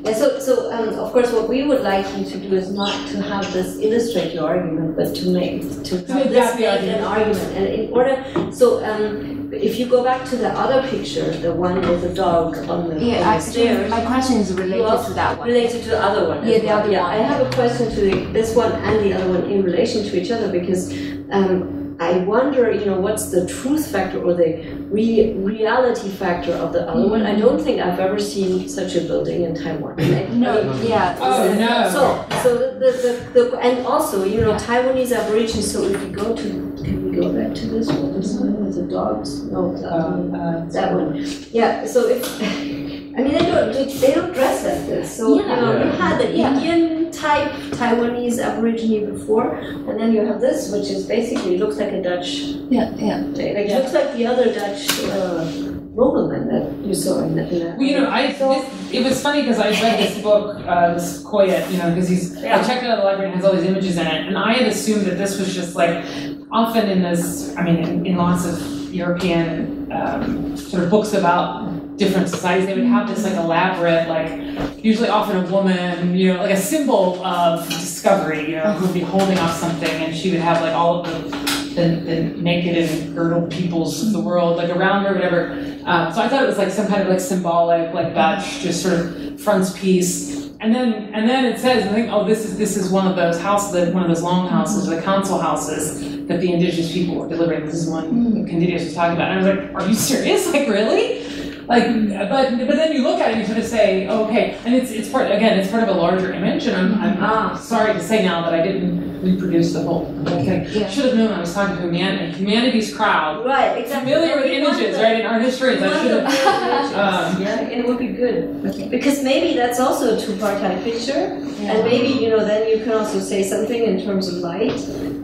Yeah, so, so um, of course, what we would like you to do is not to have this illustrate your argument, but to make to have make this that the make an argument. And in order, so um, if you go back to the other picture, the one with the dog on the, Yeah, on the actually, stairs, my question is related also to that one. related to the other one. Yeah, the other yeah, one. I have a question to the, this one and the other one in relation to each other because um, I wonder, you know, what's the truth factor or the re- reality factor of the other one? I don't think I've ever seen such a building in Taiwan. And I- I No, mean, yeah. Oh, no. so, so the, the, the, the, and also, you know, Taiwanese Aborigines, so if we go to, can we go back to this one, this one with the dogs? No, that one. Uh, That one. Yeah, so if, I mean, they don't, they don't dress like this. So, you know, you had the Yeah. Indian type Taiwanese Aborigine before, and then you have this, which is basically looks like a Dutch, Yeah, yeah. like, it Yeah. looks like the other Dutch uh, nobleman that you saw in that. In that Well, you know, I this, it was funny because I read this book, uh, this Coyett, you know, because he's I checked it out of the library and it has all these images in it, and I had assumed that this was just like often in this, I mean, in, in lots of European um, sort of books about different societies, they would have this like elaborate, like usually often a woman, you know, like a symbol of discovery, you know, who would be holding up something, and she would have like all of the, the, the naked and girdled peoples of the world, like around her, whatever. Um, so I thought it was like some kind of like symbolic, like Dutch, just sort of frontispiece. And then and then it says, I think, oh, this is this is one of those houses, that one of those long houses, the council houses that the indigenous people were delivering. This is one Candidius was talking about. And I was like, are you serious? Like really? Like, but but then you look at it and you sort of say, okay, and it's it's part again, it's part of a larger image, and I'm, I'm Ah. sorry to say now that I didn't reproduce the whole, whole thing. Yeah. Should have known I was talking to humanity, humanities crowd, Right, exactly. familiar with images, the- right, in art historians. we I should have. Um, yeah, and it would be good. Okay. Because maybe that's also a two-part picture, and maybe you know then you can also say something in terms of light.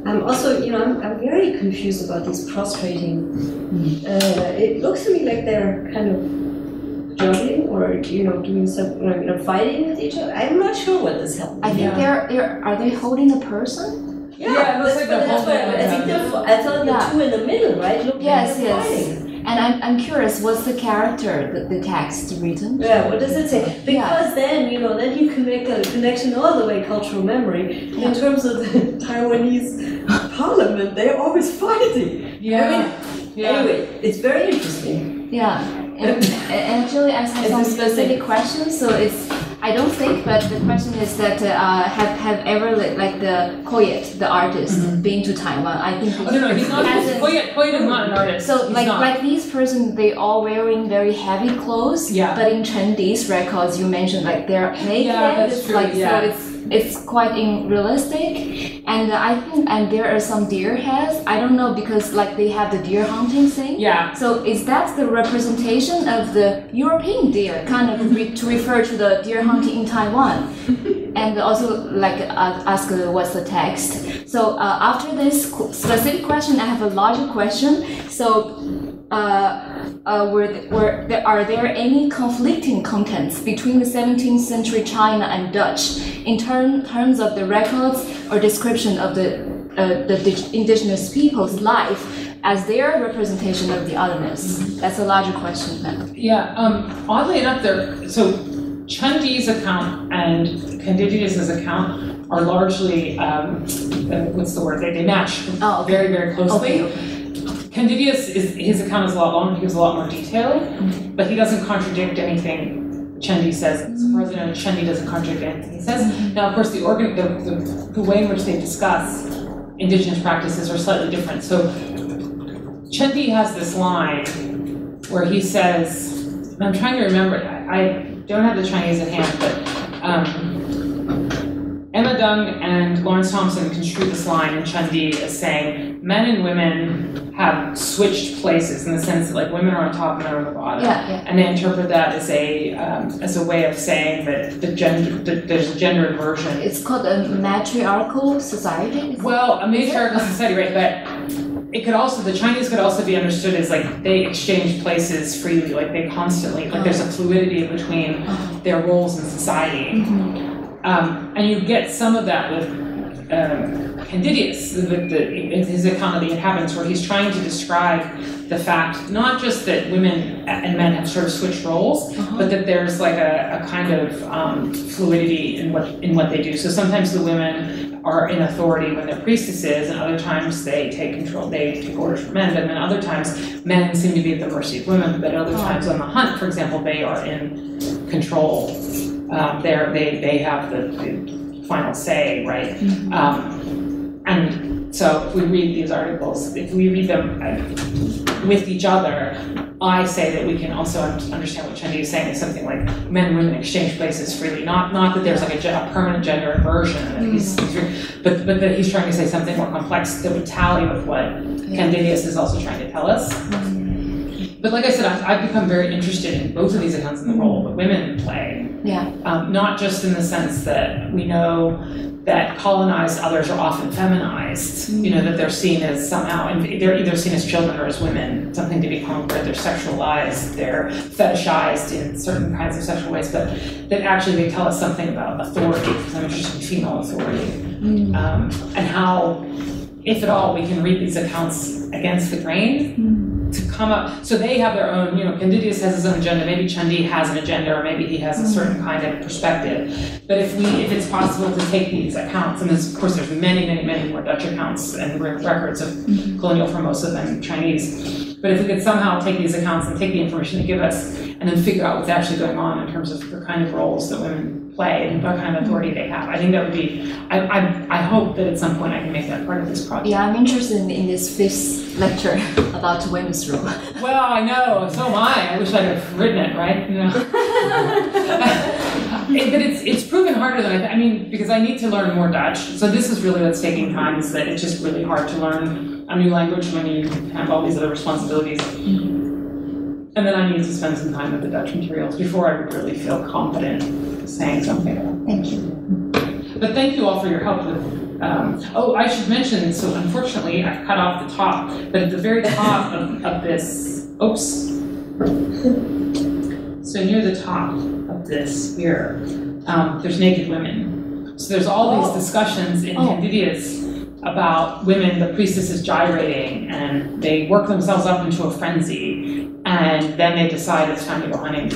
I'm also, you know, I'm, I'm very confused about these prostrating. Uh, it looks to me like they're kind of jogging or you know doing some, you know, fighting with each other. I'm not sure what this happened. I think Yeah. they're, they're, are they holding a person? Yeah, it looks like that's- they're but that's holding what- I think a- they're. I thought Yeah. the two in the middle, right? Look Yes, like yes. fighting. And I'm, I'm curious, what's the character, the, the text written? Yeah, what does it say? Because then, you know, then you can make a connection all the way cultural memory. In terms of the Taiwanese parliament, they're always fighting. Yeah. Yeah. Anyway, it's very interesting. Yeah, and, and actually I have some specific questions, so it's, I don't think, but the question is that uh, have, have ever like the Coyett, the artist, been to Taiwan? I think. Oh, no, no, he's not. hasn't- Coyett, Coyett is not an artist. So He's like not. like these person, they all wearing very heavy clothes. Yeah. But in Chinese records, you mentioned like they're naked. Yeah, that's true, like yeah. so it's it's quite in realistic, and I think and there are some deer heads. I don't know because like they have the deer hunting thing. Yeah. So is that the representation of the European deer, kind of re- to refer to the deer hunting in Taiwan? and also like ask uh, what's the text. So uh, after this specific question, I have a larger question. So. Uh, uh, were, th- were there, are there any conflicting contents between the 17th century China and Dutch in term, terms of the records or description of the, uh, the indigenous people's life as their representation of the otherness? That's a larger question then. Yeah, um, oddly enough, there, so Chen Di's account and Candidius's account are largely, um, uh, what's the word, they, they match Oh, okay. very, very closely. Okay. Candidius is, his account is a lot longer, he was a lot more detailed, but he doesn't contradict anything Chen Di says. So far as I know, Chen Di doesn't contradict anything he says. Now, of course, the organ, the, the, the way in which they discuss indigenous practices are slightly different. So Chen Di has this line where he says, and I'm trying to remember. I, I don't have the Chinese at hand, but um, And Laurence Thompson construe this line in Chen Di as saying men and women have switched places in the sense that like women are on top and men are on the bottom. Yeah, yeah. And they interpret that as a um, as a way of saying that the gender that there's a gender inversion. It's called a matriarchal society. Well, a matriarchal society, right? But it could also the Chinese could also be understood as like they exchange places freely, like they constantly like there's a fluidity between Uh-huh. their roles in society, um, and you get some of that with um, Candidius, the, the, in his account of the inhabitants, where he's trying to describe the fact not just that women and men have sort of switched roles, but that there's like a, a kind of um, fluidity in what in what they do. So sometimes the women are in authority when they're priestesses, and other times they take control, they take orders from men. But then other times, men seem to be at the mercy of women. But other times on the hunt, for example, they are in control. Um, they they have the, the final say, right? Um, and so if we read these articles, if we read them uh, with each other, I say that we can also understand what Chen Di is saying is something like men and women exchange places freely. Not not that there's like a, a permanent gender inversion, that he's, he's but but that he's trying to say something more complex that would tally with what Candidius is also trying to tell us. But like I said, I've, I've become very interested in both of these accounts in the role that women play. Yeah. um, not just in the sense that we know that colonized others are often feminized, you know, that they're seen as somehow, and they're either seen as children or as women, something to be conquered, they're sexualized, they're fetishized in certain kinds of sexual ways, but that actually they tell us something about authority, because I'm interested in female authority, um, and how, if at all, we can read these accounts against the grain to come up, so they have their own, you know, Candidius has his own agenda, maybe Chen Di has an agenda, or maybe he has a certain kind of perspective. But if we, if it's possible to take these accounts, and of course, there's many, many, many more Dutch accounts and records of mm-hmm. colonial Formosa than Chinese. But if we could somehow take these accounts and take the information they give us, and then figure out what's actually going on in terms of the kind of roles that women play and what kind of authority they have, I think that would be, I, I, I hope that at some point I can make that part of this project. Yeah, I'm interested in, in this fifth lecture about women's role. Well, I know, so am I. I wish I'd have written it, right? You know. It- but it's it's proven harder than I, th- I mean because I need to learn more Dutch. So this is really what's taking time. Is that it's just really hard to learn a new language when you have all these other responsibilities. And then I need to spend some time with the Dutch materials before I would really feel confident saying something. Thank you. But thank you all for your help with. Um, oh, I should mention. So unfortunately, I've cut off the top, but at the very top of, of this, oops. So near the top of this here, um, there's naked women. So there's all these discussions in Oh. Candidius about women, the priestesses gyrating, and they work themselves up into a frenzy, and then they decide it's time to go hunting.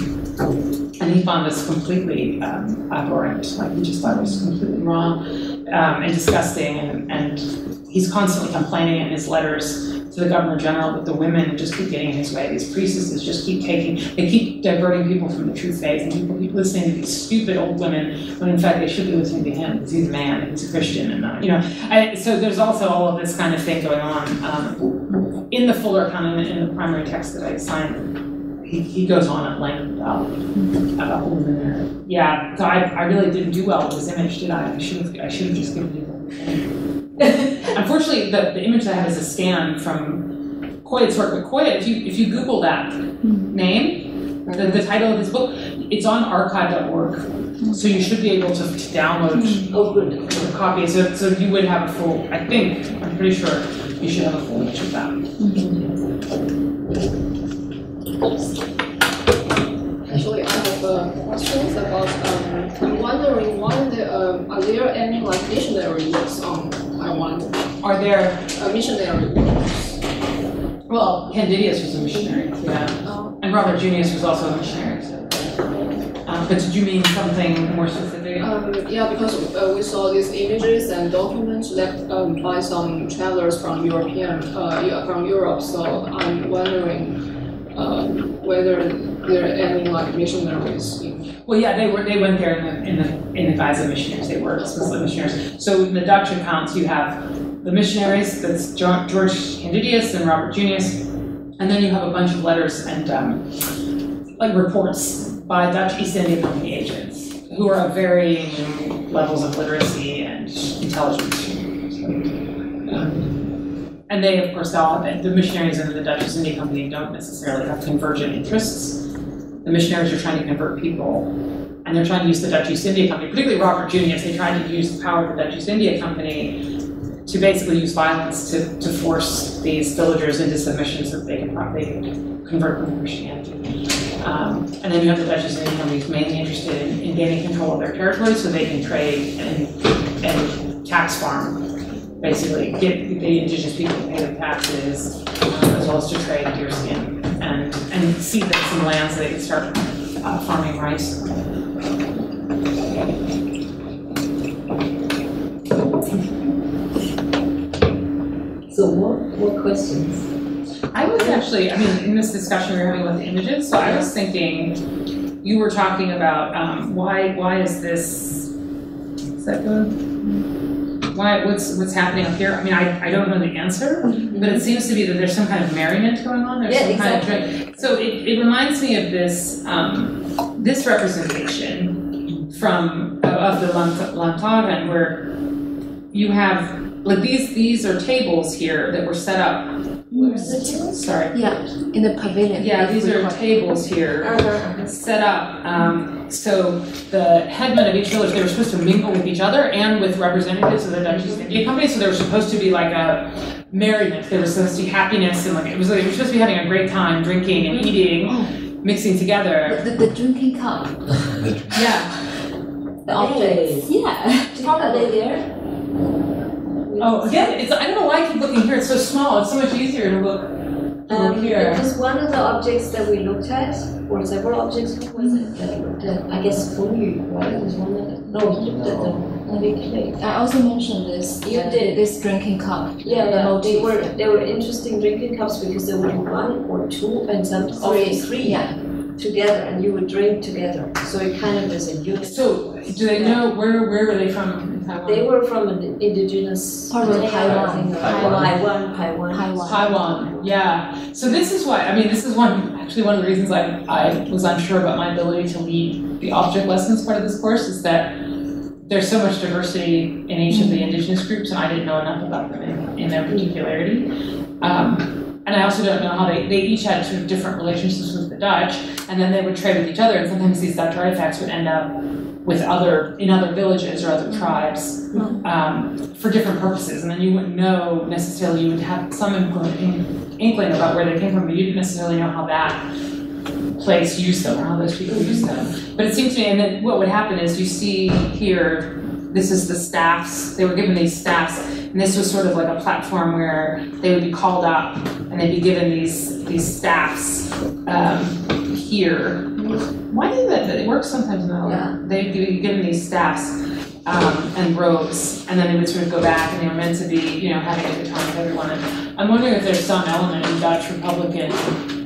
And he found this completely um, abhorrent, like he just thought it was completely wrong um, and disgusting, and, and he's constantly complaining in his letters to the governor general that the women just keep getting in his way. These priestesses just keep taking, they keep diverting people from the true faith, and people keep listening to these stupid old women when in fact they should be listening to him because he's a man and he's a Christian, and uh, you know. I, so there's also all of this kind of thing going on um, in the fuller canon in the primary text that I assigned. He, he goes on at length about about women. Yeah, so I, I really didn't do well with this image, did I? I should have I should have just given you. The- Unfortunately, the, the image I have is a scan from Coyett's work. But Coyett, if you if you Google that name, the, the title of his book, it's on archive.org. So you should be able to, to download Oh, good. a copy. So so you would have a full. I think I'm pretty sure you should have a full image of that. Actually, I have uh, questions about, um, I'm wondering why there, um, are there any like dictionary works on Taiwan? Are there? Uh, missionary? Well, Candidius was a missionary. Yeah. Oh, And Robert Junius was also a missionary. So. Um, but did you mean something more specific? Um, yeah, because uh, we saw these images and documents left um, by some travelers from European, uh, from Europe. So I'm wondering um, whether there are any like missionaries. Well, yeah, they were. They went there in the in the in the guise of missionaries. They were explicitly missionaries. So in the Dutch accounts, you have the missionaries. That's George Candidius and Robert Junius, and then you have a bunch of letters and um, like reports by Dutch East India Company agents who are of varying levels of literacy and intelligence. And they, of course, all the missionaries in the Dutch East India Company don't necessarily have convergent interests. The missionaries are trying to convert people, and they're trying to use the Dutch East India Company, particularly Robert Junius. They tried to use the power of the Dutch East India Company to basically use violence to, to force these villagers into submission so that they can probably convert them to Christianity. Um, and then you have the Dutch East India Company who's mainly interested in, in gaining control of their territory so they can trade and, and tax farm. Basically, get the indigenous people to pay their taxes, um, as well as to trade deer skin and, and seed them some land so they can start uh, farming rice. So what, more questions? I was actually, I mean, in this discussion we were having with the images, so I was thinking, you were talking about um, why why is this? Is that good? Why what's what's happening up here? I mean, I, I don't know the answer, but it seems to be that there's some kind of merriment going on. There's Yeah, some kind of. So it, it reminds me of this um, this representation from of the Lant- Landdagen where you have like these these are tables here that were set up. Mm. Sorry. Yeah, in the pavilion. Yeah, these are call- tables here, set up, um, so the headmen of each village, they were supposed to mingle with each other and with representatives of the Dutch East India Company, so there was supposed to be like a merriment, there was supposed to be happiness, and like, it was like, they were supposed to be having a great time, drinking and eating, mixing together. The, the, the drinking cup. Yeah, The objects. Yeah. Are they there? Oh, again, it's, I don't know why I keep looking here, it's so small, it's so much easier to look Um, here. It was one of the objects that we looked at, or several objects, who was it that we looked at? I guess Funyu, right, was one of the, no, he looked at the, the big. I also mentioned this. You uh, did. This drinking cup. Yeah, the yeah, they were, they were interesting drinking cups because there were one or two and some, Three. often three Yeah. Together, and you would drink together. So it kind of is a unit. So, do they know, where, where were they from in Taiwan? They were from an indigenous. Part of Taiwan, Taiwan. Taiwan, Taiwan. Taiwan. Taiwan, yeah. So this is why, I mean, this is one, actually one of the reasons I, I was unsure about my ability to lead the object lessons part of this course is that there's so much diversity in each of the indigenous groups and I didn't know enough about them in, in their particularity. Um, and I also don't know how they, they each had sort of different relationships with the Dutch and then they would trade with each other and sometimes these Dutch artifacts would end up with other, in other villages or other mm-hmm. tribes mm-hmm. um, for different purposes, and then you wouldn't know necessarily. You would have some inkling, inkling about where they came from, but you didn't necessarily know how that place used them or how those people used them. Mm-hmm. But it seems to me, and then what would happen is you see here. This is the staffs. They were given these staffs, and this was sort of like a platform where they would be called up and they'd be given these these staffs um, here. Why do that? It works sometimes in the Yeah. They'd be given these staffs um, and robes, and then they would sort of go back, and they were meant to be, you know, having a good time with everyone. And I'm wondering if there's some element in Dutch Republican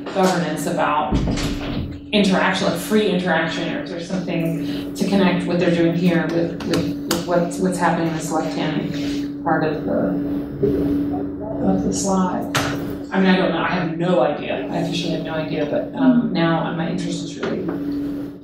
governance about interaction, like free interaction, or if there's something to connect what they're doing here with, with, with what's what's happening in this left-hand part of the of the slide. I mean, I don't know. I have no idea. I officially have no idea, but um, now my interest is really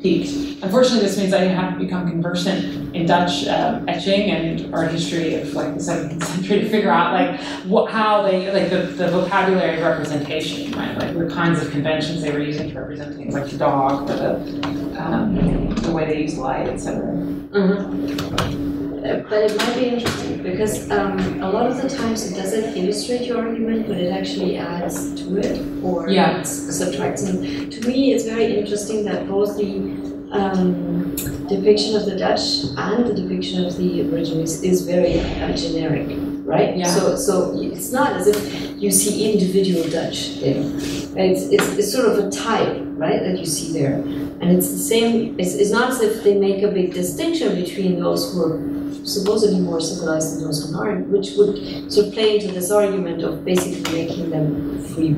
peaked. Unfortunately, this means I have to become conversant in Dutch um, etching and art history of like the 17th century to figure out like what, how they like the, the vocabulary of representation, right? Like the kinds of conventions they were using to represent things like the dog or the um, the way they use light, etc. Mhm. Uh, But it might be interesting because um, a lot of the times it doesn't illustrate your argument, but it actually adds to it or Yeah. subtracts. And to me, it's very interesting that both the um, depiction of the Dutch and the depiction of the Aborigines is very uh, generic, right? Yeah. So, so it's not as if you see individual Dutch there. It's, it's, it's sort of a type, right, that you see there. And it's the same, it's, it's not as if they make a big distinction between those who are supposedly more civilized than those who aren't, which would sort of play into this argument of basically making them free,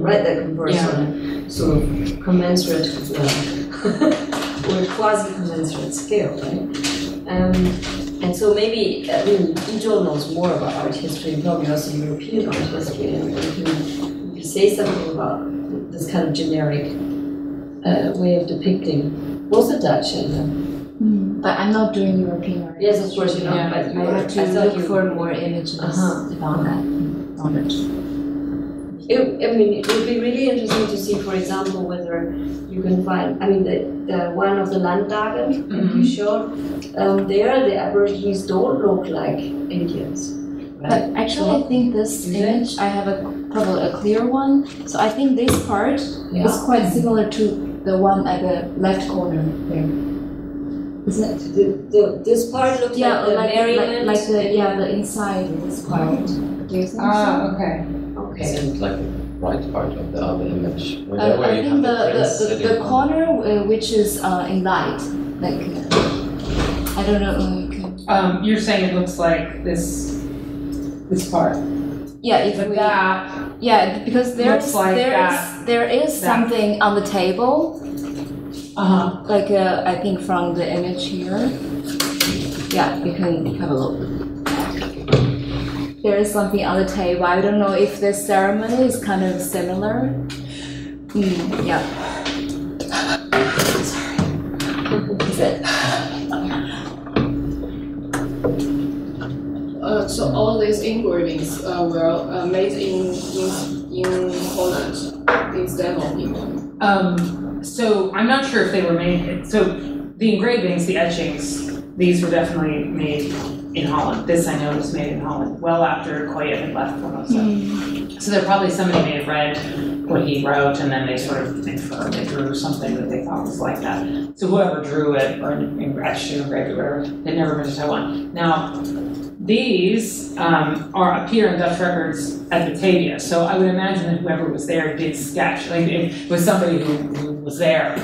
right? That converse Yeah. on a sort of commensurate uh, or quasi-commensurate scale, right? Um, and so maybe, I mean, Ijo knows more about art history, and probably also European art history, and he can, he say something about this kind of generic uh, way of depicting both the Dutch and the Mm, But I'm not doing European art. Yes, of course, you know, Yeah. but you I have to I look you, for more images Uh-huh. about that knowledge. it, I mean, it would be really interesting to see, for example, whether you can find, I mean, the, the one of the Landdagen that you showed, um, there the Aborigines don't look like Indians. But actually, I think this image, I have a probably a clear one. So I think this part Yeah. is quite similar to the one at the left corner there. Isn't it? The, the, this part looks Yeah, like the like, like, like the yeah the inside of this part. Do you Ah, okay. Okay. Isn't like the right part of the other image. Where so? Uh, I think the, the, the, the corner uh, which is uh, in light, like uh, I don't know. uh, you can- Um, you're saying it looks like this this part. Yeah, if But we that yeah because there's, like there's, that, there is That. something on the table uh-huh. like uh, I think from the image here. Yeah, you can have a look. There is something on the table. I don't know if this ceremony is kind of similar. Mm, yeah. Sorry. Is it? Uh, so all these engravings uh, were uh, made in, in, in Holland instead of in Um, so I'm not sure if they were made, so the engravings, the etchings, these were definitely made in Holland. This I know was made in Holland, well after Coyett had left Formosa. So there probably somebody may have read what he wrote and then they sort of inferred, they drew something that they thought was like that. So whoever drew it or etched it or engraved it, whatever, they'd never been to Taiwan. Now, these um, are appear in Dutch records at Batavia. So I would imagine that whoever was there did sketch. Like it was somebody who, who was there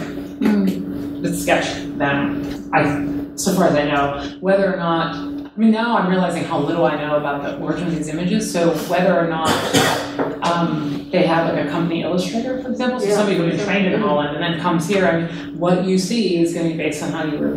that sketched them. I, so far as I know, whether or not. I mean, now I'm realizing how little I know about the origin of these images. So whether or not um, they have like a company illustrator, for example, so Yeah. somebody who's been trained in Holland and then comes here, I mean, what you see is going to be based on how you were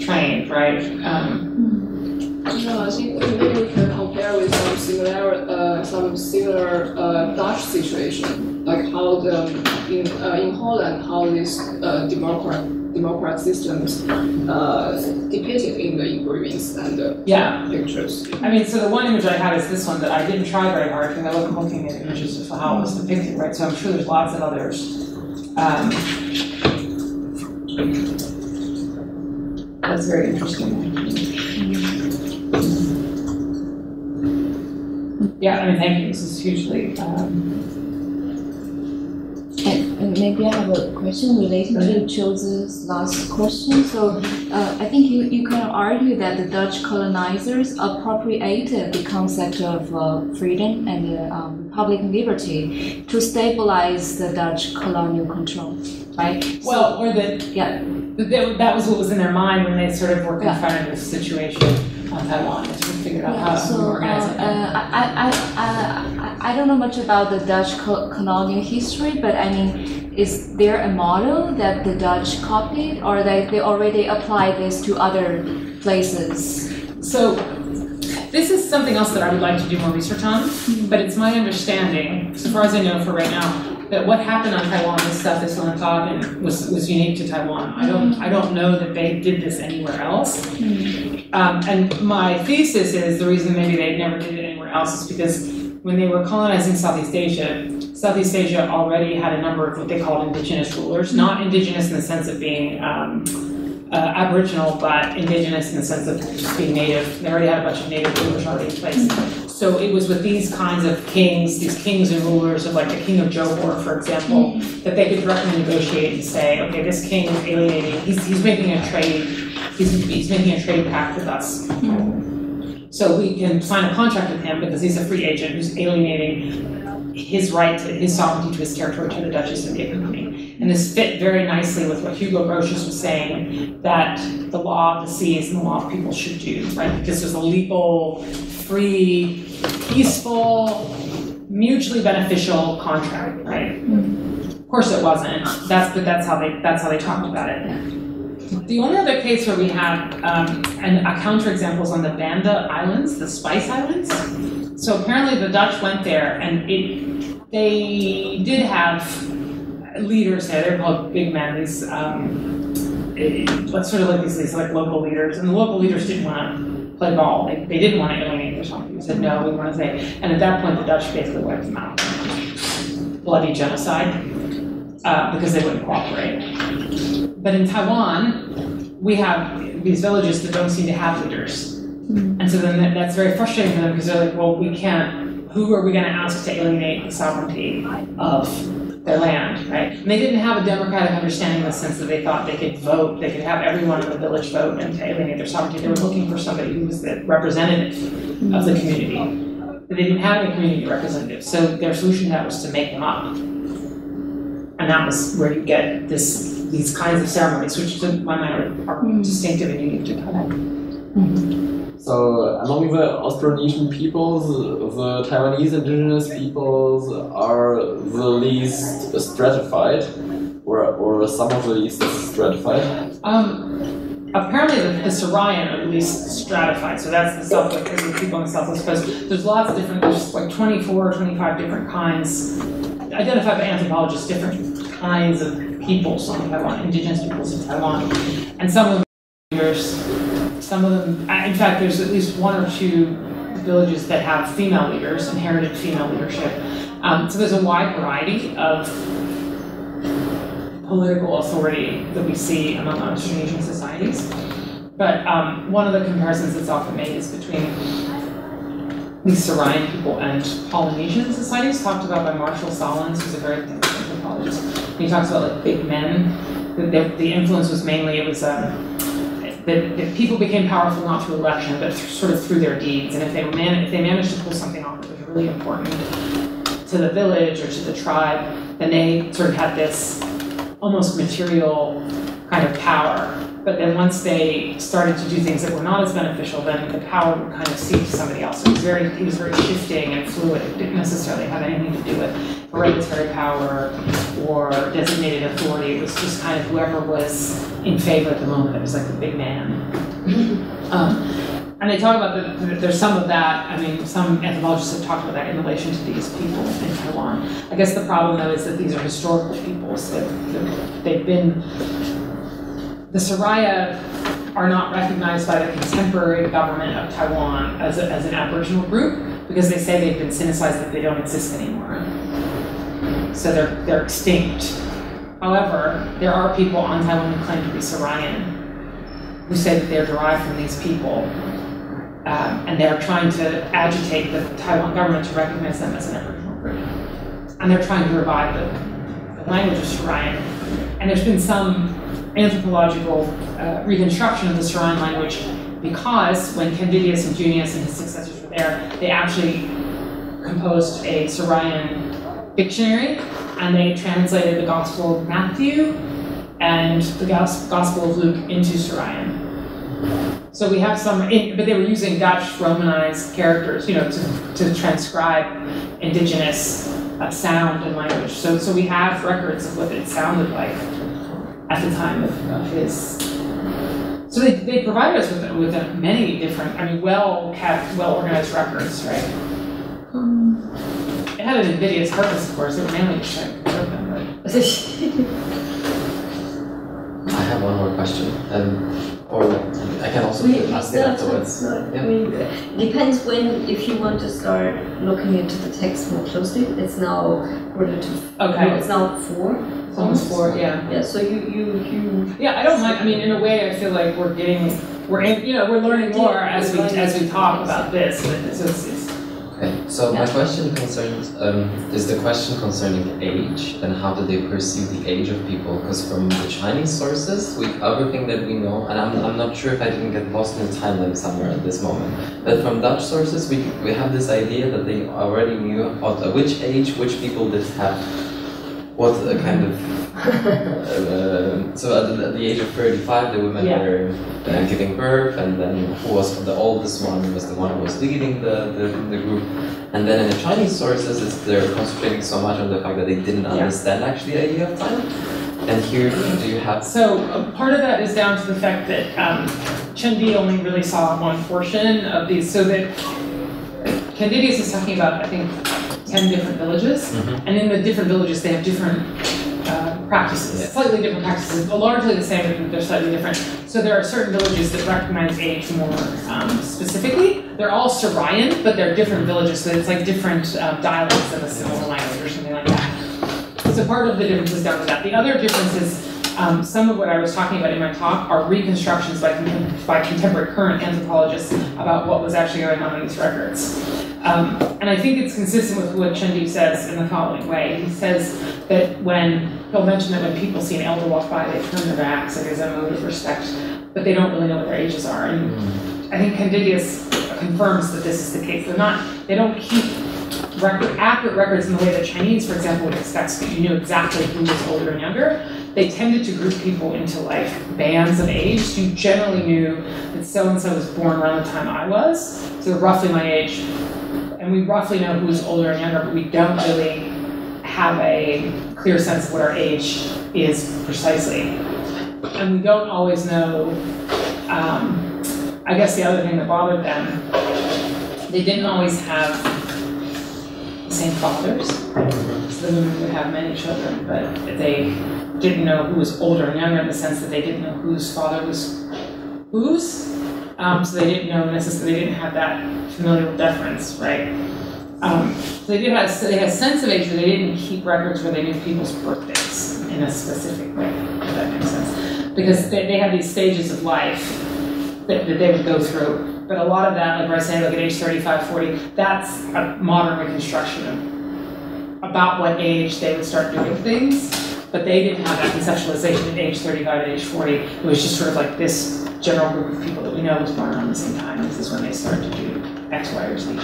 trained, right? Um, No, I think maybe we can with some similar, uh, some similar uh, Dutch situation, like how the in uh, in Holland how this uh, democrat democrat systems uh, depicted in the engravings and the yeah, pictures. I mean, so the one image I have is this one that I didn't try very hard because I wasn't looking at images of how it was depicted, right? So I'm sure there's lots of others. Um, that's very interesting. Yeah, I mean, thank you. This is hugely. Um, And, and maybe I have a question relating to Chose's last question. So uh, I think you, you can argue that the Dutch colonizers appropriated the concept of uh, freedom and uh, um, public liberty to stabilize the Dutch colonial control, right? well, or that Yeah, that, that was what was in their mind when they sort of were Yeah. confronted with the situation on Taiwan. They sort of figured out Yeah, how so to uh, organize it. uh, I, I, I, I don't know much about the Dutch co- colonial history, but I mean, is there a model that the Dutch copied, or they, they already applied this to other places? So, this is something else that I would like to do more research on, but it's my understanding, so far as I know for right now, that what happened on Taiwan, this stuff that's on the and was, was unique to Taiwan. I don't, I don't know that they did this anywhere else. Um, and my thesis is the reason maybe they never did it anywhere else is because when they were colonizing Southeast Asia, Southeast Asia already had a number of what they called indigenous rulers, not indigenous in the sense of being um, uh, Aboriginal, but indigenous in the sense of just being native. They already had a bunch of native rulers already in place. So it was with these kinds of kings, these kings and rulers of like the king of Johor, for example, mm-hmm. that they could directly negotiate and say, okay, this king is alienating, he's, he's making a trade, he's, he's making a trade pact with us. Mm-hmm. So we can sign a contract with him because he's a free agent who's alienating his right to his sovereignty to his territory to the Duchess of the Company. And this fit very nicely with what Hugo Grotius was saying that the law of the seas and the law of people should do, right? Because there's a legal, free, peaceful, mutually beneficial contract, right? Of course it wasn't. That's but that's how they that's how they talked about it. The only other case where we have um, and a counterexample is on the Banda Islands, the Spice Islands. So apparently the Dutch went there and it they did have leaders there. They're called big men. These um, eh, what's sort of like these, these like local leaders, and the local leaders didn't want play ball. They, they didn't want to alienate their something. They said no, we want to say. And at that point, the Dutch basically wiped them out. Bloody genocide uh, because they wouldn't cooperate. But in Taiwan, we have these villages that don't seem to have leaders. And so then that, that's very frustrating for them because they're like, well, we can't, who are we going to ask to alienate the sovereignty of their land, right? And they didn't have a democratic understanding in the sense that they thought they could vote, they could have everyone in the village vote and alienate their sovereignty. They were looking for somebody who was the representative of the community. But they didn't have any community representatives, so their solution to that was to make them up. And that was where you get this these kinds of ceremonies, which to my mind are, are distinctive and unique to Taiwan. Hmm. So among the Austronesian peoples, the Taiwanese indigenous peoples are the least stratified, or, or some of the least stratified. Um, apparently the, the Sirayan are the least stratified, so that's the southwest, the people in the southwest coast. There's lots of different, there's like 24 or 25 different kinds, identified by anthropologists, different kinds of peoples on Taiwan, indigenous peoples in Taiwan. And some of them some of them, in fact, there's at least one or two villages that have female leaders, inherited female leadership. Um, so there's a wide variety of political authority that we see among Austronesian societies. But um, one of the comparisons that's often made is between these Sirayan people and Polynesian societies, talked about by Marshall Sahlins, who's a very famous anthropologist. He talks about like big men. The, the, the influence was mainly it was um, that, that people became powerful not through election, but sort of through their deeds. And if they man- if they managed to pull something off that was really important to the village or to the tribe, then they sort of had this almost material kind of power. But then once they started to do things that were not as beneficial, then the power would kind of cede to somebody else. It was very, it was very shifting and fluid. It didn't necessarily have anything to do with hereditary power or designated authority. It was just kind of whoever was in favor at the moment. It was like the big man. Um, and they talk about the, there's some of that. I mean, some anthropologists have talked about that in relation to these people in Taiwan. I guess the problem though is that these are historical peoples. That that they've been the Siraya are not recognized by the contemporary government of Taiwan as, a, as an Aboriginal group because they say they've been sinicized that they don't exist anymore. So they're, they're extinct. However, there are people on Taiwan who claim to be Sirayan who say that they're derived from these people. Um, and they're trying to agitate the Taiwan government to recognize them as an Aboriginal group. And they're trying to revive the, the language of Sirayan. And there's been some anthropological uh, reconstruction of the Siraya language because when Candidius and Junius and his successors were there, they actually composed a Sirayan dictionary and they translated the Gospel of Matthew and the Gospel of Luke into Sirayan. So we have some, but they were using Dutch Romanized characters, you know, to, to transcribe indigenous uh, sound and language. So, so we have records of what it sounded like at the time of, of his. So they, they provided us with, with many different, I mean, well kept, well organized records, right? It had an invidious purpose, of course. It was mainly just trying to preserve them, but. I have one more question. Um, or I can also We, we ask it still have time. afterwards. No, Yeah. I mean, depends when, if you want to start looking into the text more closely. It's now quarter to, Okay. no, it's now four. It's almost four, yeah. Yeah, so you, you, you, Yeah, I don't mind. I mean, in a way, I feel like we're getting, we're in, you know, we're learning more as we as we talk about this. But so it's, it's Okay, so my question concerns um, is the question concerning age and how do they perceive the age of people? Because from the Chinese sources, we everything that we know, and I'm, I'm not sure if I didn't get lost in the timeline somewhere at this moment. But from Dutch sources, we, we have this idea that they already knew about which age which people did have what kind of uh, so at the, at the age of 35 the women Yeah. were uh, giving birth and then who was the oldest one was the one who was leading the, the, the group and then in the chinese sources it's, they're concentrating so much on the fact that they didn't Yeah. understand actually the idea of time and here do you have So uh, part of that is down to the fact that um, Chen Di only really saw one portion of these. So that Candidius is talking about, I think, ten different villages, Mhm. and in the different villages they have different practices, slightly different practices, but largely the same, but they're slightly different. So there are certain villages that recognize age more um, specifically. They're all Sirayan, but they're different villages, so it's like different um, dialects of a similar language or something like that. So part of the difference is down to that. The other difference is um, some of what I was talking about in my talk are reconstructions by, by contemporary current anthropologists about what was actually going on in these records. Um, and I think it's consistent with what Chen Di says in the following way. He says that when, he'll mention that when people see an elder walk by, they turn their backs, like there's a mode of respect, but they don't really know what their ages are. And I think Candidius confirms that this is the case. They're not, they don't keep record, accurate records in the way that Chinese, for example, would expect, so you knew exactly who was older and younger. They tended to group people into like bands of age. You generally knew that so and so was born around the time I was, so roughly my age. And we roughly know who's older and younger, but we don't really have a clear sense of what our age is precisely. And we don't always know. Um, I guess the other thing that bothered them, they didn't always have same fathers. So the women would have many children, but they didn't know who was older and younger in the sense that they didn't know whose father was whose. Um, so they didn't know necessarily, they didn't have that familial deference, right? Um, so they did have, so they had a sense of age, but they didn't keep records where they knew people's birthdays in a specific way, if that makes sense. Because they, they had these stages of life that, that they would go through. But a lot of that, like where I say, like at age 35, 40, that's a modern reconstruction of about what age they would start doing things. But they didn't have that conceptualization at age 35 and age 40. It was just sort of like this general group of people that we know was born around the same time. This is when they start to do X, Y, or Z.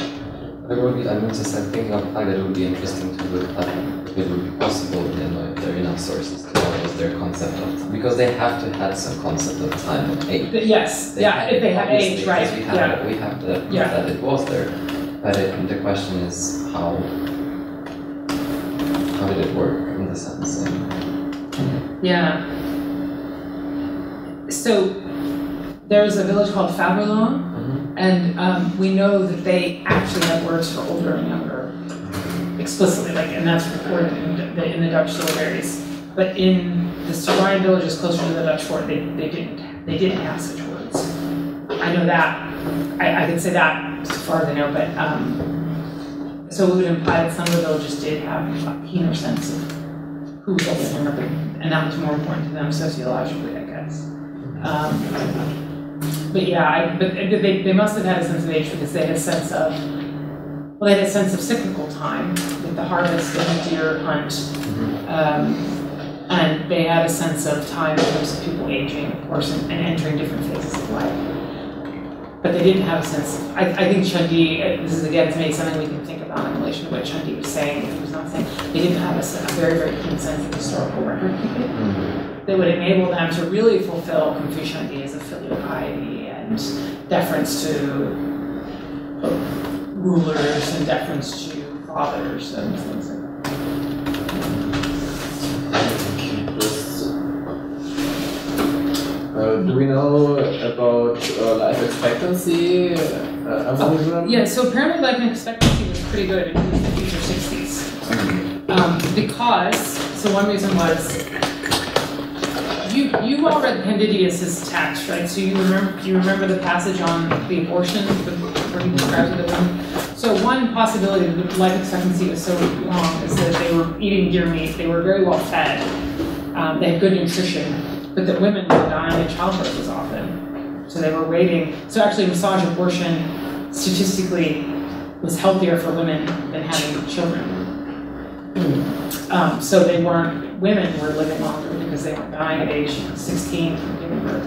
It would be, I'm just like thinking of like that would be interesting to if it would be possible in like there are enough sources to know what their concept of because they have to have some concept of time and age. But yes, They yeah, if they have age, right, We have, yeah. we have the Yeah. that it was there, but it, the question is how how did it work in the sense? And, Yeah. So there was a village called Favorlang, Mhm. and um, we know that they actually have words for older and younger explicitly, like, and that's recorded in the, in the Dutch syllabaries. But in the surrounding villages closer to the Dutch fort, they, they didn't they didn't have such words. I know that. I, I can say that as far as I know, but um, so it would imply that some of the villages did have a keener sense of who was younger, and that was more important to them sociologically, I guess. Um, but yeah, I, but they, they must have had a sense of age because they had a sense of, well, they had a sense of cyclical time with the harvest and the deer hunt. Um, and they had a sense of time in terms of people aging, of course, and, and entering different phases of life. But they didn't have a sense of, I, I think Chen Di, uh, this is again to me something we can think about in relation to what Chen Di was saying, he was not saying, they didn't have a, a very, very keen sense of historical record keeping that would enable them to really fulfill Confucian ideas of filial piety and deference to rulers and deference to fathers and things like that. Uh, do we know about uh, life expectancy uh, among them? Yeah, so apparently life expectancy was pretty good in the 50s or 60s. Um, because, so one reason was, you, you all read Candidius's text, right? So you remember, you remember the passage on the abortion, where he describes the? So one possibility that life expectancy was so long is that they were eating deer meat, they were very well fed, um, they had good nutrition, but that women were dying in childbirth as often. So they were waiting, so actually massage abortion statistically was healthier for women than having children. Um, so they weren't, women were living longer because they weren't dying at age 16 from giving birth.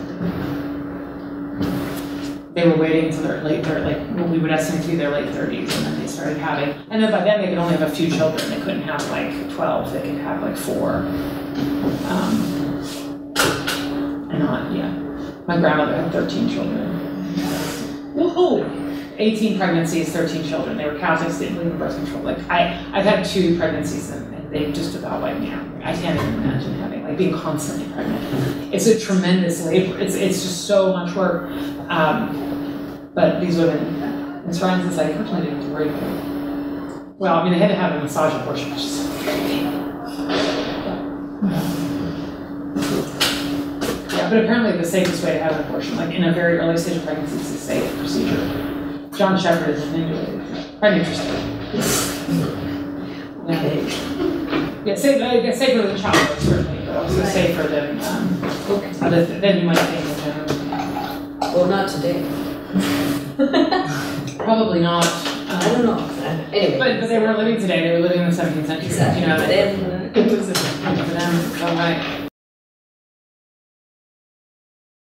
They were waiting until their late, their, like, what we would estimate to be their late 30s, and then they started having, and then by then they could only have a few children. They couldn't have like 12, they could have like four. Um, and not, yeah. My grandmother had 13 children. Woohoo! 18 pregnancies, 13 children. They were Catholics, didn't believe in birth control. Like, I, I've had two pregnancies and they just about wiped me out. I can't even imagine having, like, being constantly pregnant. It's a tremendous labor. It's, it's just so much work. Um, but these women, in Ryan Society, unfortunately, didn't have to worry about it. Well, I mean, they had to have a massage abortion, which is Yeah, but apparently the safest way to have an abortion, like in a very early stage of pregnancy, is a safe procedure. John Shepard is an into it. Quite interesting. Yeah, yeah safe, uh, safer than childbirth, certainly, but also safer than, um, other, than you might think in general. Well, not today. Probably not. I Um, don't know. Anyway. but, but they weren't living today, they were living in the seventeenth century, Exactly. you know. Then, It was a, for them, so right.